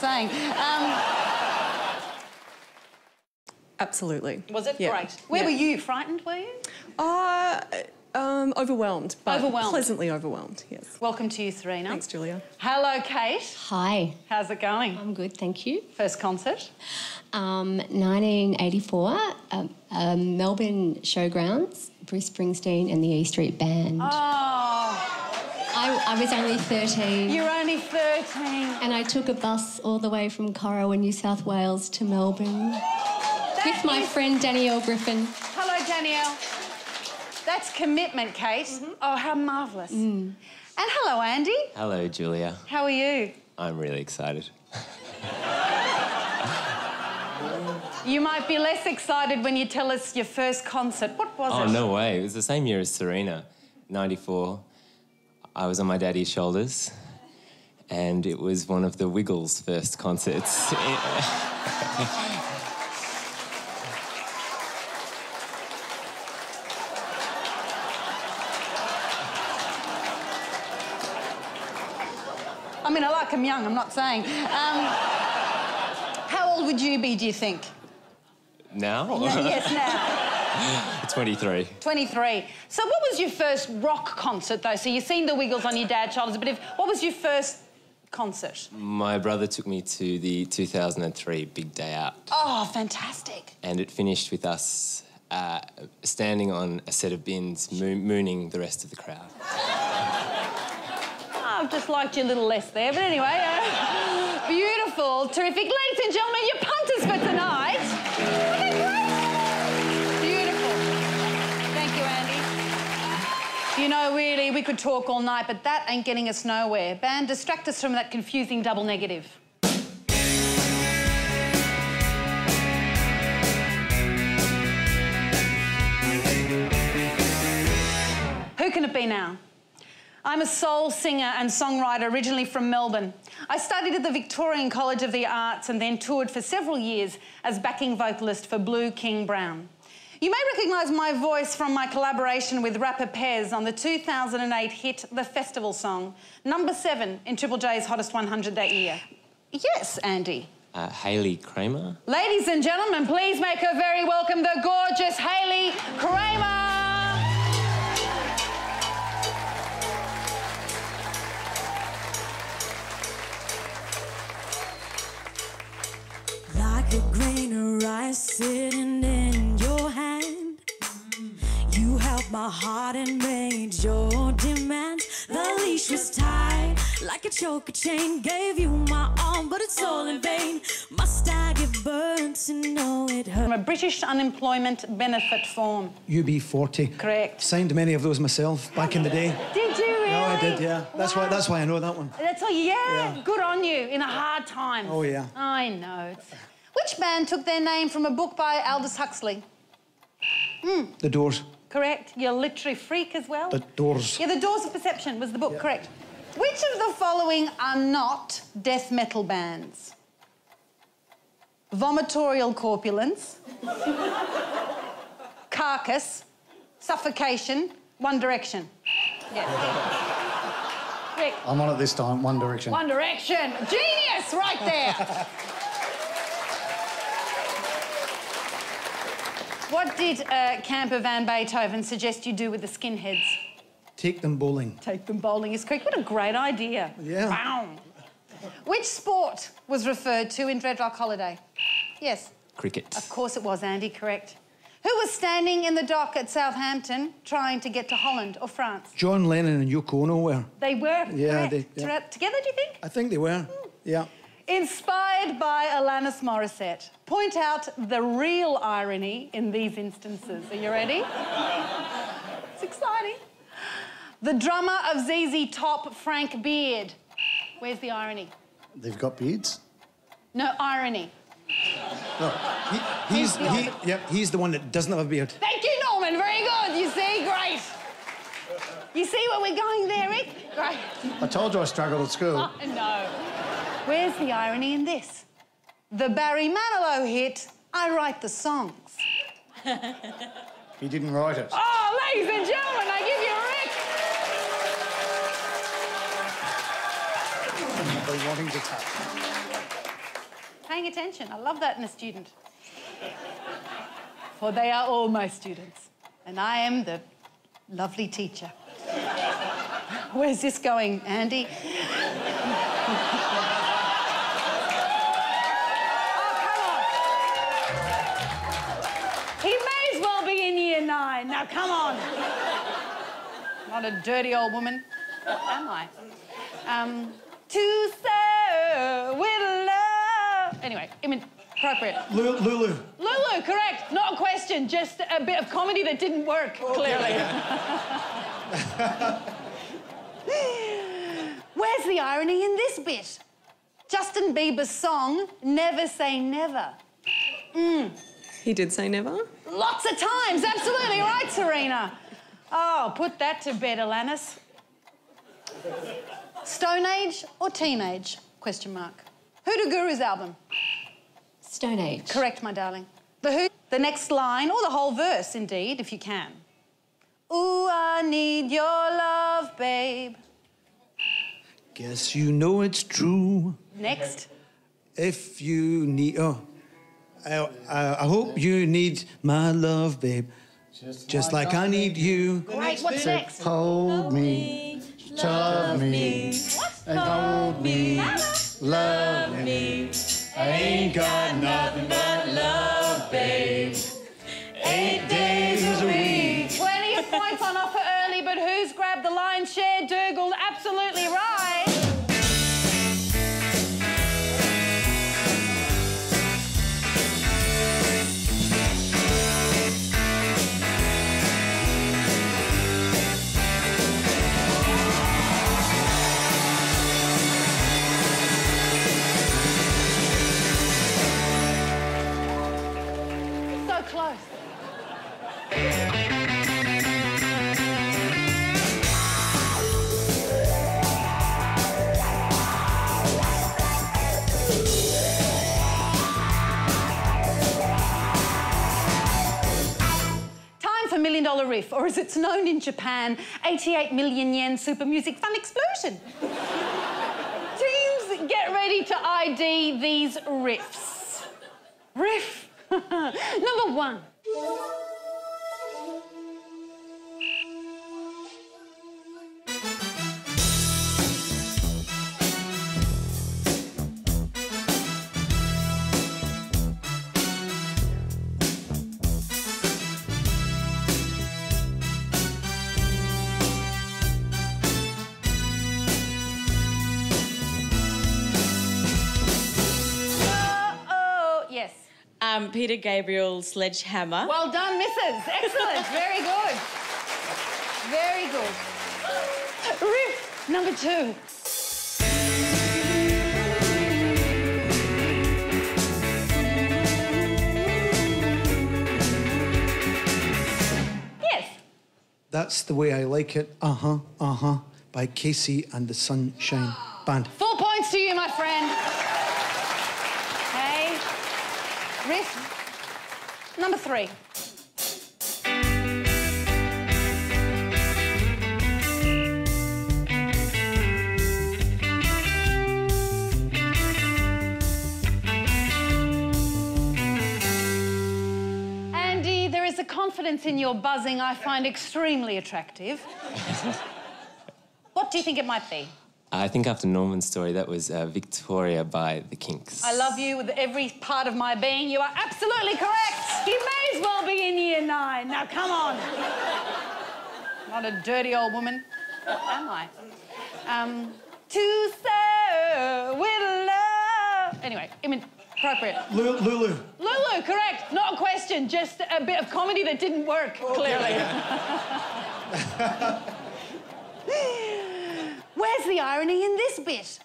Him young, I'm not saying. Um, Absolutely. was it Yeah. great? Where Yeah. were you? Frightened, were you? Uh, um, overwhelmed, but Overwhelmed. pleasantly overwhelmed. Yes. Welcome to you, Serena. Thanks, Julia. Hello, Kate. Hi. How's it going? I'm good, thank you. First concert? Um, 1984, um, um, Melbourne Showgrounds, Bruce Springsteen and the E Street Band. Oh, I, I was only 13. you're only 13. and I took a bus all the way from Corowa, New South Wales to Melbourne with my friend Danielle Griffin. Hello, Danielle. That's commitment, Kate. Mm-hmm. Oh, how marvellous. Mm. And hello, Andy. Hello, Julia. How are you? I'm really excited. You might be less excited when you tell us your first concert. What was Oh, it? Oh, no way. It was the same year as Serena, 94. I was on my daddy's shoulders, and it was one of the Wiggles' first concerts. (laughs) I mean, I like him young, I'm not saying. Um, how old would you be, do you think? now? yes, now. (laughs) 23. 23. So, what was your first rock concert, though? So, you've seen the Wiggles on your dad's shoulders, but if, what was your first concert? My brother took me to the 2003 Big Day Out, Oh, fantastic. and it finished with us uh, standing on a set of bins, moo- mooning the rest of the crowd. (laughs) I've just liked you a little less there, but anyway, uh, (laughs) beautiful, terrific. Ladies and gentlemen, your punters for tonight. We could talk all night, but that ain't getting us nowhere. Band, distract us from that confusing double negative. Who can it be now? I'm a soul singer and songwriter originally from Melbourne. I studied at the Victorian College of the Arts and then toured for several years as backing vocalist for Blue King Brown. You may recognise my voice from my collaboration with rapper Pez on the 2008 hit The Festival Song, number seven in Triple J's Hottest 100 that year. Yes, Andy. Uh, Hailey Cramer? Ladies and gentlemen, please make her very welcome the gorgeous Hailey Cramer. Like a grain of rice sitting in my heart and made your demands. The leash was tied like a choker chain. Gave you my arm, but it's all in vain. Must I get burned to know it hurt? From a British unemployment benefit form. UB40. Correct. Signed many of those myself back in the day. Did you really? No, I did, yeah. That's why. That's why I know that one. That's all, yeah, good on you in a hard time. Oh, yeah. I know. Which band took their name from a book by Aldous Huxley? The Doors. Correct. You're a literary freak as well. The Doors. Yeah, The Doors of Perception was the book, correct. Which of the following are not death metal bands? Vomitorial Corpulence, (laughs) Carcass, Suffocation, One Direction. Yeah. (laughs) I'm on it this time. One Direction. One Direction. Genius right there. (laughs) what did uh, Camper Van Beethoven suggest you do with the skinheads? Take them bowling. Take them bowling is correct. What a great idea. Yeah. Wow. Which sport was referred to in Dreadlock Holiday? Yes, Cricket. of course it was, Andy, correct. Who was standing in the dock at Southampton trying to get to Holland or France? John Lennon and Yoko Ono were. They were Yeah, correct. they- yeah. Together, do you think? I think they were. Yeah. Inspired by Alanis Morissette, point out the real irony in these instances. Are you ready? (laughs) it's exciting. The drummer of ZZ Top, Frank Beard. Where's the irony? They've got beards. No irony. No, he, he's he, yeah, he's the one that doesn't have a beard. Thank you, Norman. Very good. You see Great. You see where we're going there, Rick? Great. I told you I struggled at school. (laughs) No. Where's the irony in this? The Barry Manilow hit, I write the songs. (laughs) He didn't write it. Oh, ladies and gentlemen, I give you a Rick. I've been wanting to touch. Paying attention. I love that in a student. For they are all my students, and I am the lovely teacher. (laughs) Where's this going, Andy? (laughs) nine. Now, come on. Not a dirty old woman, am I? Um, to serve with love. Anyway, inappropriate. Lu- Lulu. Lulu, correct. Not a question, just a bit of comedy that didn't work, clearly. (laughs) Where's the irony in this bit? Justin Bieber's song, Never Say Never. Mm. He did say never. Lots of times, absolutely right, Serena. Oh, put that to bed, Alanis. Stone Age or teenage? Question mark. Hoodoo Guru's album. Stone Age. Correct, my darling. The who, the next line, or the whole verse, indeed, if you can. Ooh, I need your love, babe. Guess you know it's true. Next. If you need, oh, I, I, I hope you need my love, babe. Just, like, I need you. Great, what's next? Hold me, love me, and hold me, love me. I ain't got nothing but love, babe. Eight days a week. Plenty of points on offer early, but who's grabbed the lion's share? Dougal, absolutely right. Dollar Riff, or as it's known in Japan, 88 million yen super music fun explosion. (laughs) Teams, get ready to ID these riffs. Riff (laughs) number one. Um, Peter Gabriel Sledgehammer. Well done, missus. Excellent. Very good. Very good. Riff number two. Yes. That's the way I like it. Uh huh, uh huh. By KC and the Sunshine Band. Four points to you, my friend. Riff number three. Andy, there is a confidence in your buzzing I find extremely attractive. (laughs) what do you think it might be? I think after Norman's story, that was uh, Victoria by the Kinks. I love you with every part of my being. You are absolutely correct. You may as well be in year nine. Now, come on. Not a dirty old woman, am I? Um, to serve with love. Anyway, inappropriate. Lu- Lulu. Lulu, correct. Not a question, just a bit of comedy that didn't work, clearly. (laughs) (laughs) Where's the irony in this bit?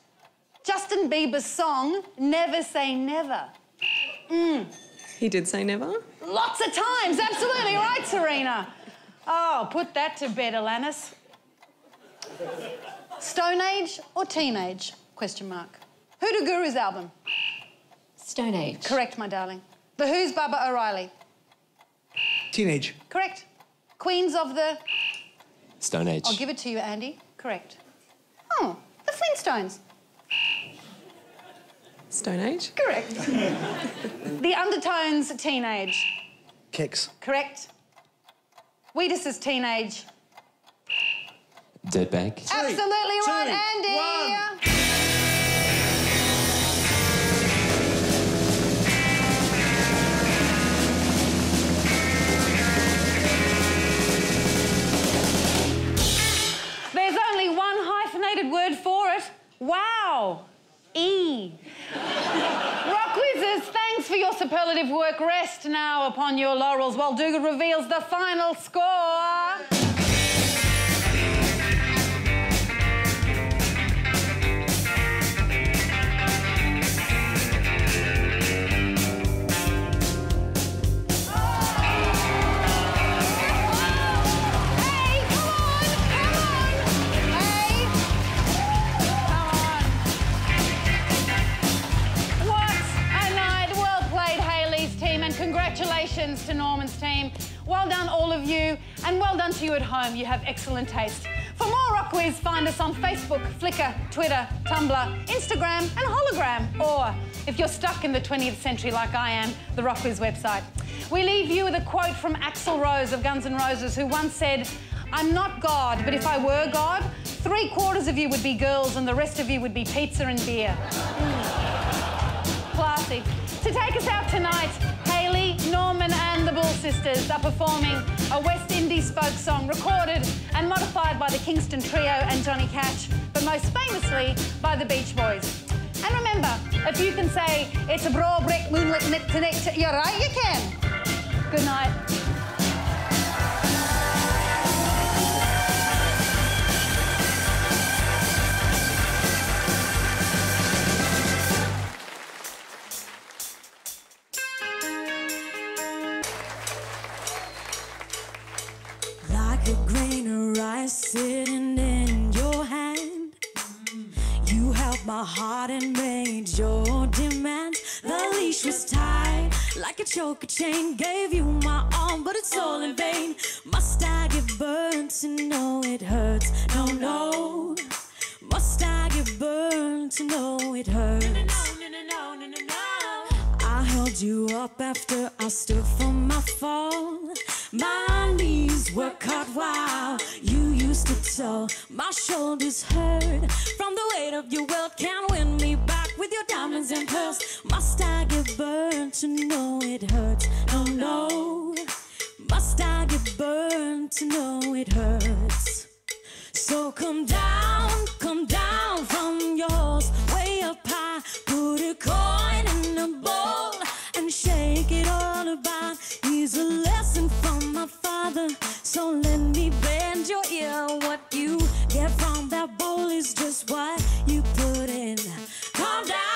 Justin Bieber's song, Never Say Never. Mm. He did say never. Lots of times, absolutely right, Serena. Oh, put that to bed, Alanis. Stone Age or Teenage? Question mark. Hoodoo Guru's album. Stone Age. Correct, my darling. The Who's Baba O'Riley. Teenage. Correct. Queens of the. Stone Age. I'll give it to you, Andy. Correct. Oh, the Flintstones. Stone Age. Correct. (laughs) the Undertones, Teenage. Kicks. Correct. Wheatus's Teenage. Dirtbag. Absolutely right, Andy. There's Wow. E. Rock Whizzes, thanks for your superlative work. Rest now upon your laurels while Dougal reveals the final score. To Norman's team. Well done, all of you, and well done to you at home. You have excellent taste. For more RocKwiz, find us on Facebook, Flickr, Twitter, Tumblr, Instagram, and Hologram. Or, if you're stuck in the 20th century like I am, the RocKwiz website. We leave you with a quote from Axl Rose of Guns N' Roses, who once said, I'm not God, but if I were God, three quarters of you would be girls and the rest of you would be pizza and beer. Hmm. Classy. To take us out tonight, Norman, and the Bull Sisters are performing a West Indies folk song recorded and modified by the Kingston Trio and Johnny Cash, but most famously by the Beach Boys. And remember, if you can say it's a broad brick moonlit night tonight, you're right, you can. Good night. Choker chain. Gave you my arm, but it's all in vain. Must I get burned to know it hurts? No, no. Must I get burned to know it hurts? I you up after I stood for my fall. My knees were cut while you used to tell. My shoulders hurt from the weight of your world. Can't win me back with your diamonds and pearls. Must I get burned to know it hurts? No, no. Must I get burned to know it hurts? So come down, come down from your horse way up high. Put a coin in a bowl shake it all about. Here's a lesson from my father. So let me bend your ear. What you get from that bowl is just what you put in. Calm down.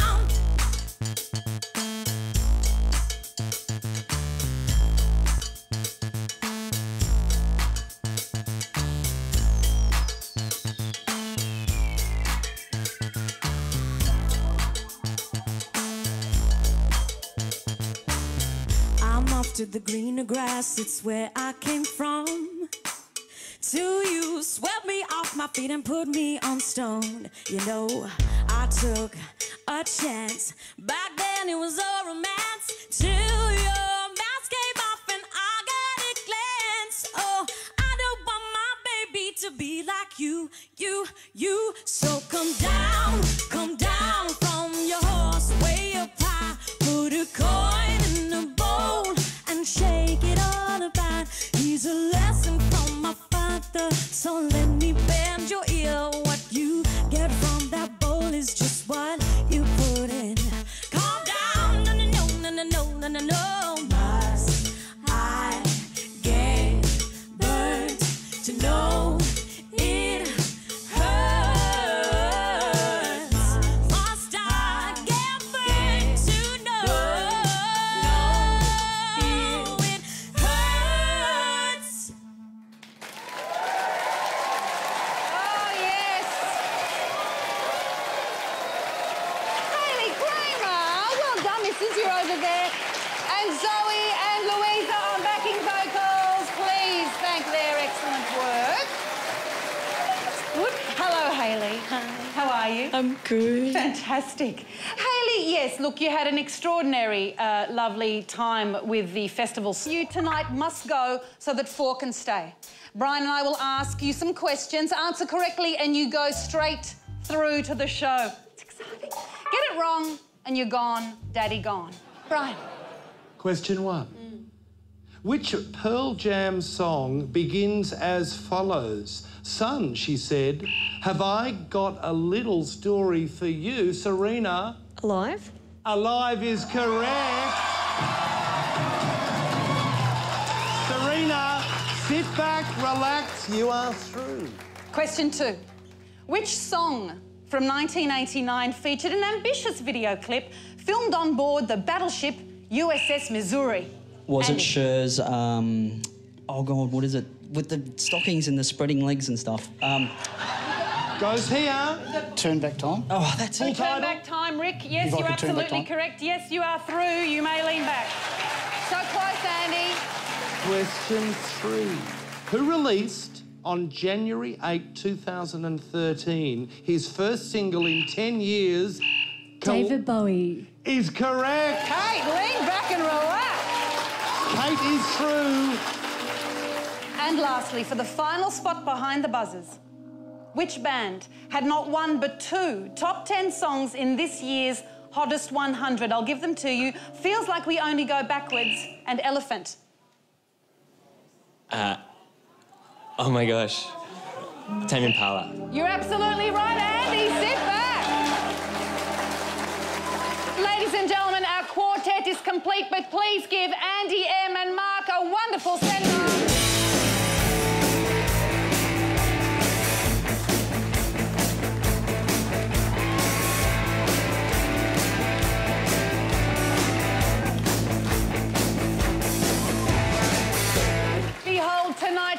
To the greener grass, it's where I came from. Till you swept me off my feet and put me on stone. You know, I took a chance. Back then it was all romance. Till your mask came off and I got a glance. Oh, I don't want my baby to be like you, you, you. So come down, come down lovely time with the festival. You tonight must go so that four can stay. Brian and I will ask you some questions, answer correctly, and you go straight through to the show. It's exciting. Get it wrong, and you're gone, daddy gone. Brian. Question one. Mm. Which Pearl Jam song begins as follows? Son, she said, have I got a little story for you? Serena? Alive? Alive is correct. Serena, sit back, relax, you are through. Question two. Which song from 1989 featured an ambitious video clip filmed on board the battleship USS Missouri? Was Andy. it Cher's? Um, oh God, what is it? With the stockings and the spreading legs and stuff. Um, Goes here. Turn back time. Oh, that's it. Turn back time, Rick. Yes, you're could turn back absolutely correct. Yes, you are through. You may lean back. So close, Andy. Question three. Who released on January 8, 2013, his first single in 10 years? David Bowie. Is correct. Kate, lean back and relax. Kate is through. And lastly, for the final spot behind the buzzers, which band had not one but two top 10 songs in this year's Hottest 100? I'll give them to you. Feels like we only go backwards and Elephant. Uh, oh my gosh. Tame Impala. You're absolutely right, Andy. Sit back. Ladies and gentlemen, our quartet is complete, but please give Andy M and Mark a wonderful send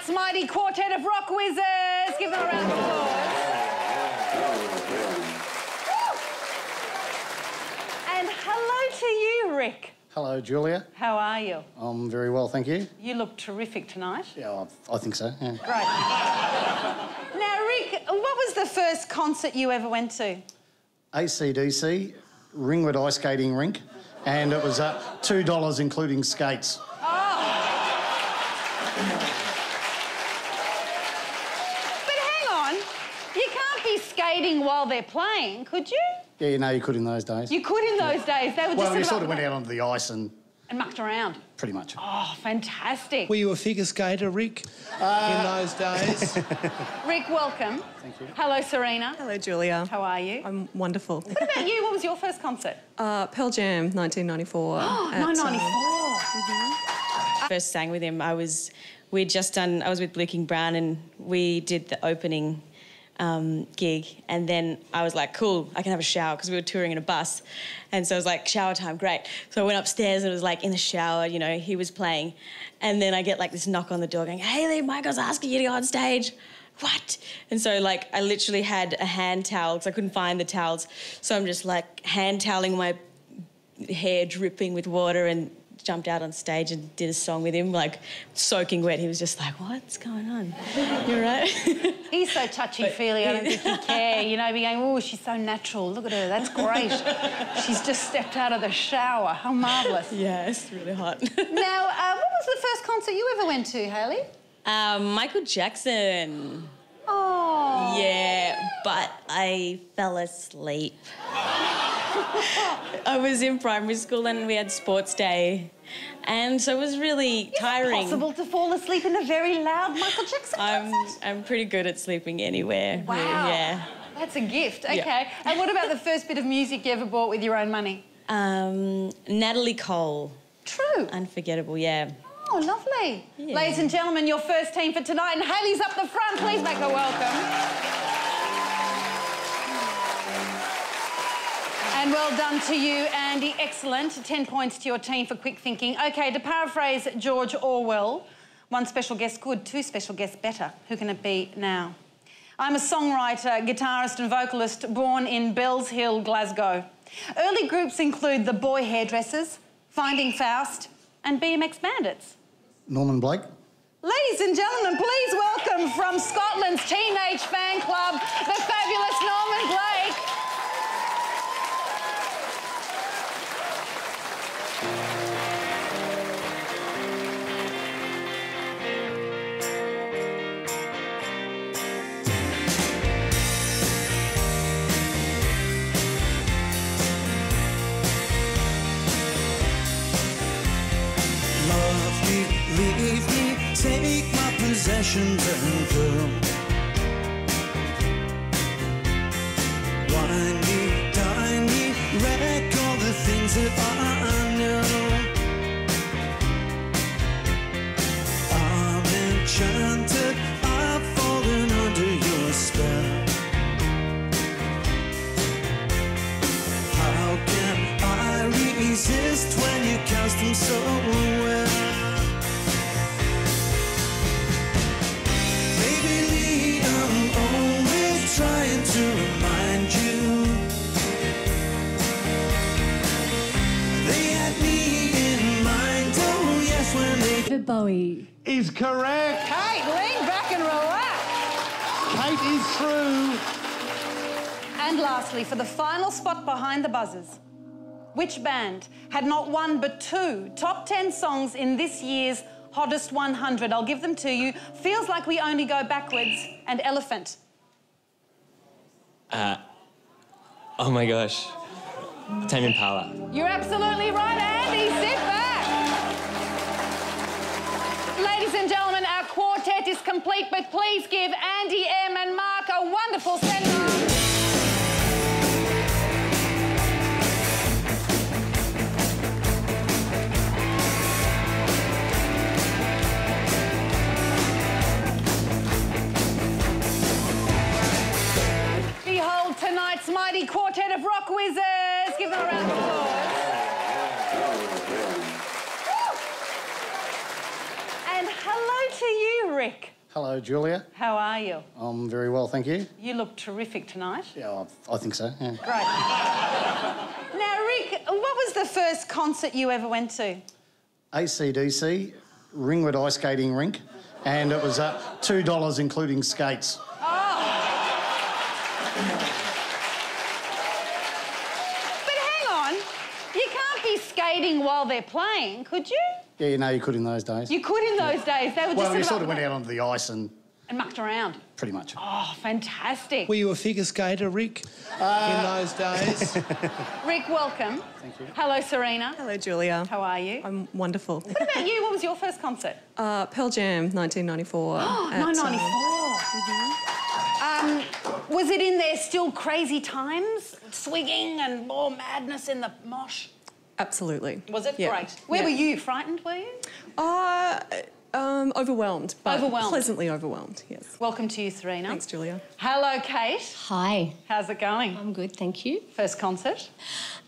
tonight's mighty quartet of rock wizards. Give them a round of applause. And hello to you, Rick. Hello, Julia. How are you? I'm very well, thank you. You look terrific tonight. Yeah, I, I think so. Yeah. Great. now, Rick, what was the first concert you ever went to? ACDC, Ringwood Ice Skating Rink, and it was uh, two dollars including skates. But hang on, you can't be skating while they're playing, could you? Yeah, you know you could in those days. You could in those days. They were just well, we sort sort of of went out onto the ice and and mucked around. pretty much. Oh, fantastic. Were you a figure skater, Rick, in those days? (laughs) Rick, welcome. Thank you. Hello, Serena. Hello, Julia. How are you? I'm wonderful. What about you? What was your first concert? (laughs) Uh, Pearl Jam, 1994. (gasps) at, uh, 994. First sang with him, I was we'd just done. I was with Blue King Brown, and we did the opening um, gig, and then I was like, "Cool, I can have a shower" because we were touring in a bus, and so I was like, "Shower time, great." So I went upstairs and it was like in the shower, you know, he was playing, and then I get like this knock on the door going, "Hailey, Michael's asking you to go on stage." What? And so, like, I literally had a hand towel because I couldn't find the towels. So I'm just like hand toweling my hair dripping with water and jumped out on stage and did a song with him, like soaking wet. He was just like, What's going on? (laughs) You're right. (laughs) He's so touchy feely, I don't think he'd care. You know, be going, oh, she's so natural. Look at her, that's great. (laughs) she's just stepped out of the shower. How marvellous. yeah, it's really hot. now, uh, what was the first concert you ever went to, Hailey? um, Michael Jackson. Oh. Yeah, but I fell asleep. (laughs) I was in primary school and we had sports day. And so it was really tiring. It's Possible to fall asleep in a very loud Michael Jackson I'm concert? I'm pretty good at sleeping anywhere. Wow. Yeah. That's a gift. Okay. Yeah. And what about the first bit of music you ever bought with your own money? Um, Natalie Cole. True. Unforgettable, yeah. Oh, lovely. Ladies and gentlemen, your first team for tonight, and Hailey's up the front. Please make her welcome. And well done to you, Andy. Excellent. 10 points to your team for quick thinking. Okay, to paraphrase George Orwell, one special guest good, two special guests better. Who can it be now? I'm a songwriter, guitarist, and vocalist born in Bellshill, Glasgow. Early groups include the Boy Hairdressers, Finding Faust, and BMX Bandits. Norman Blake. Ladies and gentlemen, please welcome from Scotland's Teenage Fanclub, the fabulous Norman Blake. Possessions and go. Wine me, wreck all the things that I know. I'm enchanted, I've fallen under your spell. How can I resist when you cast them so David Bowie. Is correct. Kate, lean back and relax. Kate is true. And lastly, for the final spot behind the buzzers, which band had not one but two top 10 songs in this year's Hottest 100? I'll give them to you. Feels like we only go backwards and Elephant. Uh, oh my gosh. Tame Impala. You're absolutely right, Andy. Sit back. Ladies and gentlemen, our quartet is complete, but please give Andy, M, and Mark a wonderful send off. Behold tonight's mighty quartet of rock wizards. Give them a round of applause. And hello to you, Rick. Hello, Julia. How are you? I'm very well, thank you. You look terrific tonight. Yeah, I, I think so. Yeah. Great. now, Rick, what was the first concert you ever went to? ACDC, Ringwood Ice Skating Rink, and it was uh, two dollars including skates. Oh. but hang on, you can't be skating while they're playing, could you? Yeah, you know you could in those days. You could in those days. They were well, just you sort sort of of went out onto the ice and and mucked around. pretty much. Oh, fantastic. Were you a figure skater, Rick, in those days? (laughs) Rick, welcome. Thank you. Hello, Serena. Hello, Julia. How are you? I'm wonderful. What about you? What was your first concert? (laughs) Uh, Pearl Jam, 1994. Oh, (gasps) at, uh, 1994. Um, was it in their still crazy times? Swigging and more madness in the mosh? Absolutely. Was it? Yeah. Great. Where Yeah. were you? Frightened, were you? Uh, um, overwhelmed, but Overwhelmed. pleasantly overwhelmed, yes. Welcome to you, Serena. Thanks, Julia. Hello, Kate. Hi. How's it going? I'm good, thank you. First concert?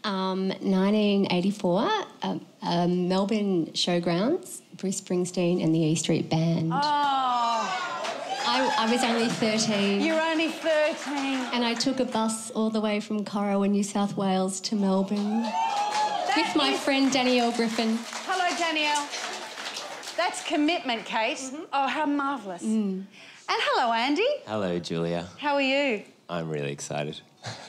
Um, 1984, um, um, Melbourne Showgrounds, Bruce Springsteen and the E Street Band. Oh, I, I was only 13. you're only 13. And I took a bus all the way from Corowa, New South Wales to Melbourne with my friend Danielle Griffin. Hello, Danielle. That's commitment, Kate. Mm-hmm. Oh, how marvellous. Mm. And hello, Andy. Hello, Julia. How are you? I'm really excited. (laughs)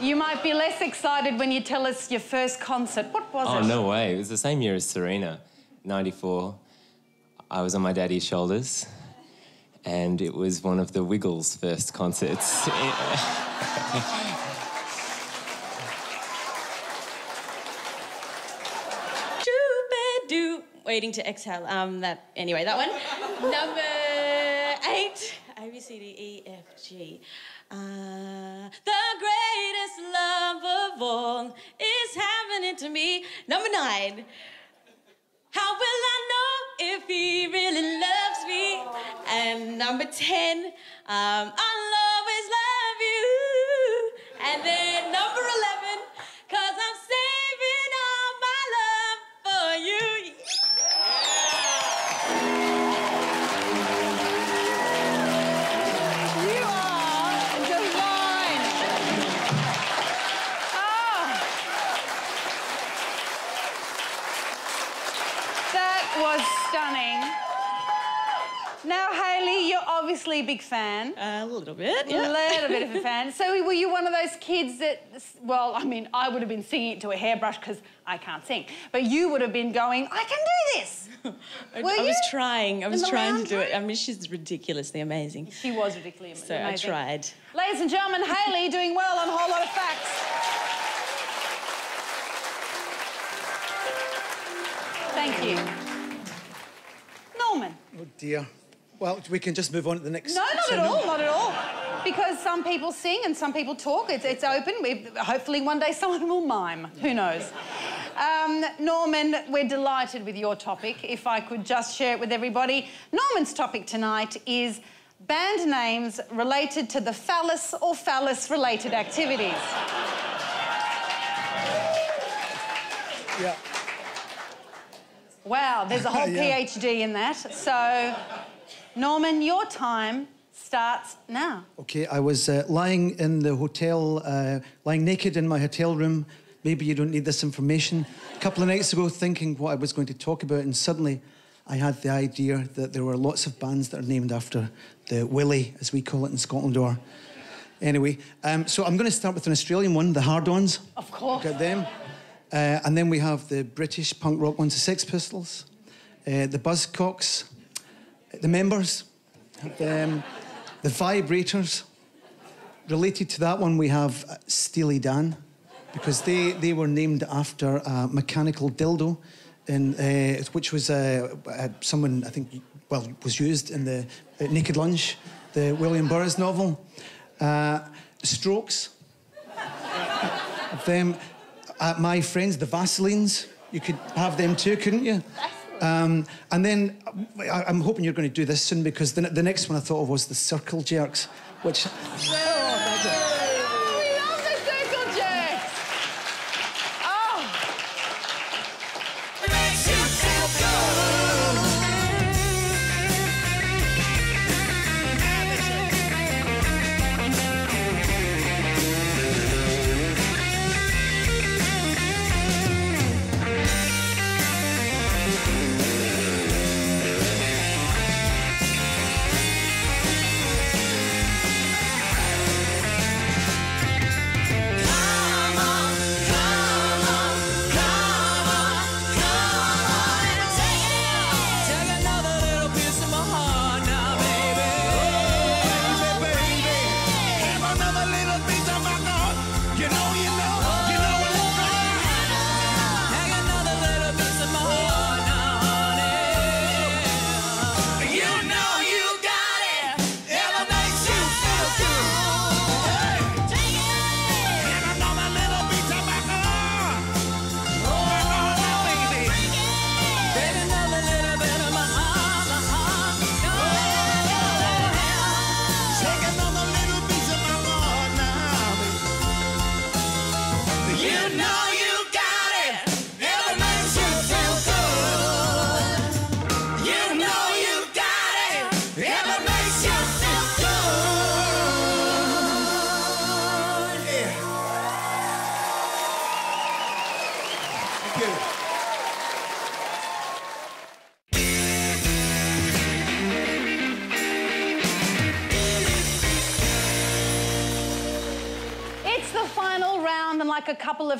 You might be less excited when you tell us your first concert. What was Oh, it? Oh, no way. It was the same year as Serena, 94. I was on my daddy's shoulders, and it was one of the Wiggles' first concerts. (laughs) Doo waiting to exhale. Um, that anyway, that one. (laughs) Number eight. A B C D E F G. Uh, the greatest love of all is happening to me. Number nine. How will I know if he really loves me? And number ten. Um, I'll always love you. And then number eleven. Obviously a big fan. A little bit, A yeah. little bit of a (laughs) fan. So, were you one of those kids that, well, I mean, I would have been singing it to a hairbrush because I can't sing, but you would have been going, I can do this. (laughs) I, Were I you? was trying. I was trying to do it. I mean, she's ridiculously amazing. She was ridiculously amazing. So I tried. Ladies and gentlemen, Hailey (laughs) doing well on a whole lot of facts. Thank you. Norman. Oh dear. Well, we can just move on to the next. No, not at all, not at all. Because some people sing and some people talk. It's, it's open. We, hopefully, one day (laughs) someone will mime. Who knows? Um, Norman, we're delighted with your topic. If I could just share it with everybody. Norman's topic tonight is band names related to the phallus or phallus related activities. Yeah. Wow, there's a whole (laughs) Yeah. PhD in that. So, Norman, your time starts now. Okay, I was uh, lying in the hotel, uh, lying naked in my hotel room. Maybe you don't need this information. A couple of nights ago, thinking what I was going to talk about, and suddenly I had the idea that there were lots of bands that are named after the Willie, as we call it in Scotland, or anyway. Um, so I'm going to start with an Australian one, the Hard Ons. Of course. Got them. Uh, and then we have the British punk rock ones, the Sex Pistols, uh, the Buzzcocks, the Members, um, the Vibrators. Related to that one, we have Steely Dan, because they, they were named after a mechanical dildo, in, uh, which was uh, uh, someone, I think, well, was used in the uh, Naked Lunch, the William Burroughs novel. Uh, strokes, them. Uh, my friends, the Vaselines, you could have them too, couldn't you? Um, and then I, I'm hoping you're going to do this soon because the, the next one I thought of was the Circle Jerks, which. We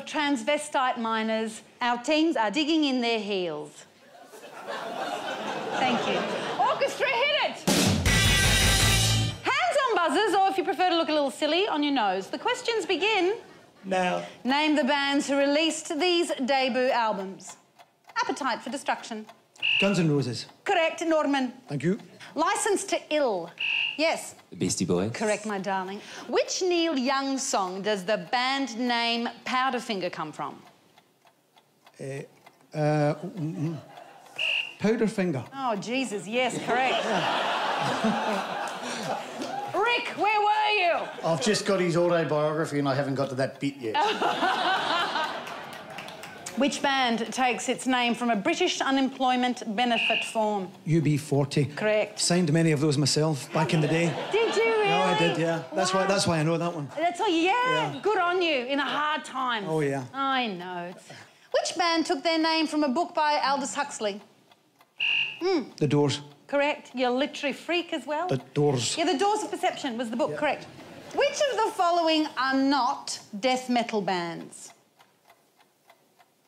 transvestite miners, our teams are digging in their heels. Thank you. Orchestra, hit it! Hands on buzzers, or if you prefer to look a little silly, on your nose. The questions begin. Now, Name the bands who released these debut albums. Appetite for Destruction. Guns N' Roses. Correct, Norman. Thank you. License to Ill. Yes, The Beastie Boys. correct, my darling. Which Neil Young song does the band name Powderfinger come from? Uh, uh, mm, mm. Powderfinger. Oh, Jesus, yes, correct. (laughs) Rick, where were you? I've just got his autobiography and I haven't got to that bit yet. (laughs) Which band takes its name from a British unemployment benefit form? UB40. Correct. Signed many of those myself back in the day. Did you really? No, I did, yeah. That's why. That's why I know that one. That's all, yeah, Yeah. good on you in a hard time. Oh, yeah. I know. Which band took their name from a book by Aldous Huxley? Hmm. The Doors. correct? You're a literary freak as well. The Doors. Yeah, The Doors of Perception was the book, correct. Which of the following are not death metal bands?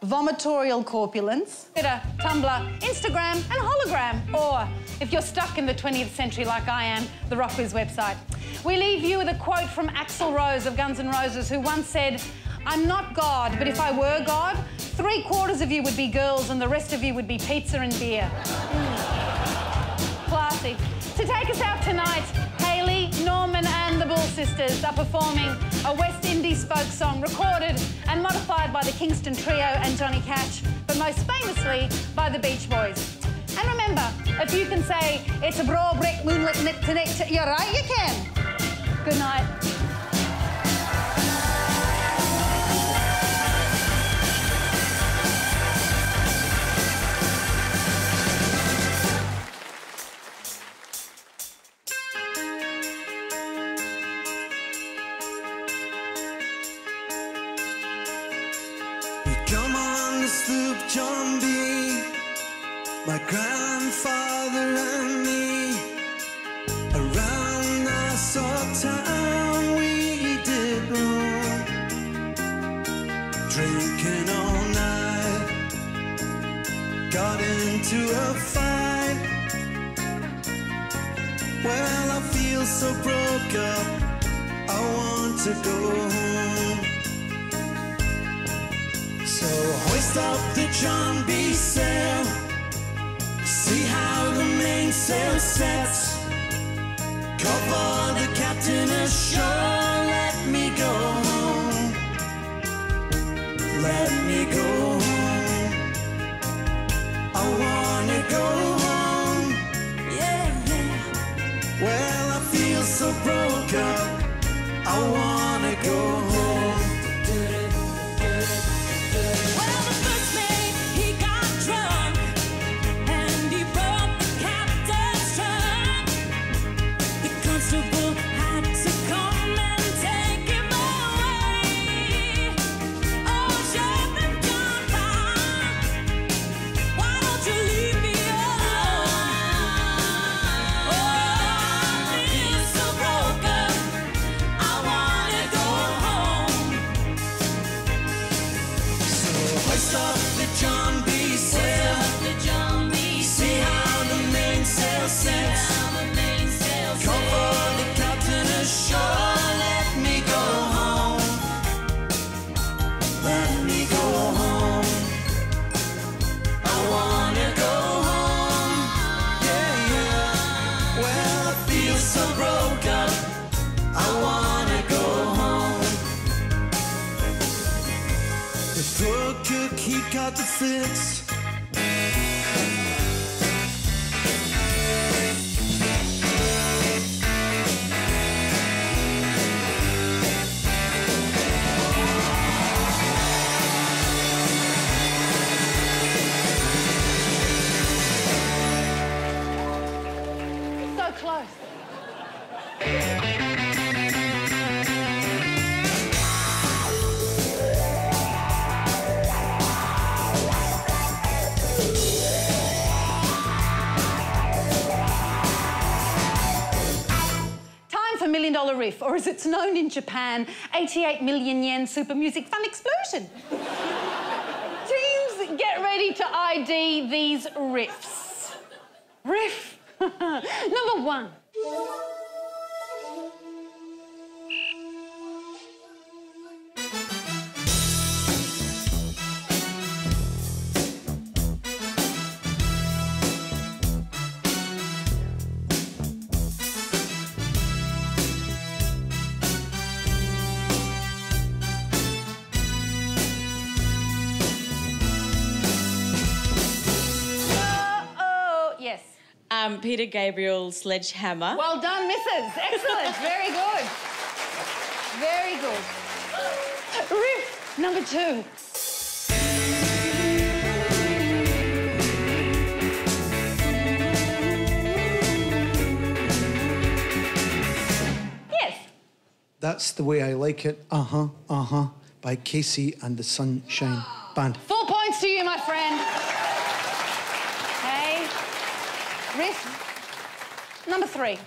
Vomitorial Corpulence, Twitter, Tumblr, Instagram, and Hologram. Or, if you're stuck in the 20th century like I am, the RocKwiz website. We leave you with a quote from Axl Rose of Guns N' Roses, who once said, I'm not God, but if I were God, three quarters of you would be girls and the rest of you would be pizza and beer. Hmm. Classy. To take us out tonight, Hailey, Norman, and the Bull Sisters are performing a West Indies folk song recorded and modified by the Kingston Trio and Johnny Cash, but most famously by the Beach Boys. And remember, if you can say it's a broad brick moonlit night tonight, you're right, you can. Good night. Close. Time for Million Dollar Riff, or as it's known in Japan, 88 million yen super music fun explosion. Teams, get ready to ID these riffs. Riff (laughs) number one. Peter Gabriel Sledgehammer. Well done, missus. Excellent. Very good. Very good. Riff number two. Yes. That's the way I like it. Uh huh, uh huh. By KC and the Sunshine Band. Four points to you, my friend. Hey, riff Number three.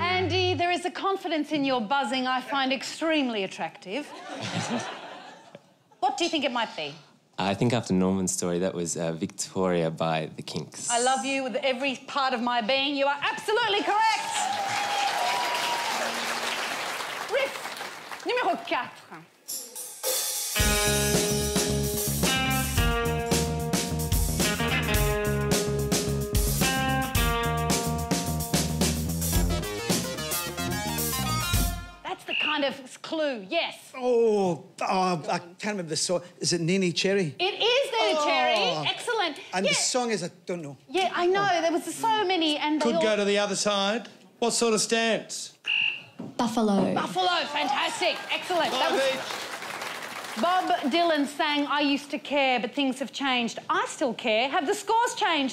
Andy, there is a confidence in your buzzing I find extremely attractive. (laughs) what do you think it might be? I think after Norman's story, that was uh, Victoria by the Kinks. I love you with every part of my being. You are absolutely correct. Riff numéro 4. That's the kind of clue, yes. Oh, oh, I can't remember the song. Is it Neneh Cherry? It is Neneh Oh. Cherry. Excellent. And yeah. the song is, I don't know. yeah, I know. There was so many, and they Could all... go to the other side. What sort of stance? Buffalo. Buffalo, fantastic, excellent. That was- each. Bob Dylan sang, I used to care, but things have changed. I still care. Have the scores changed?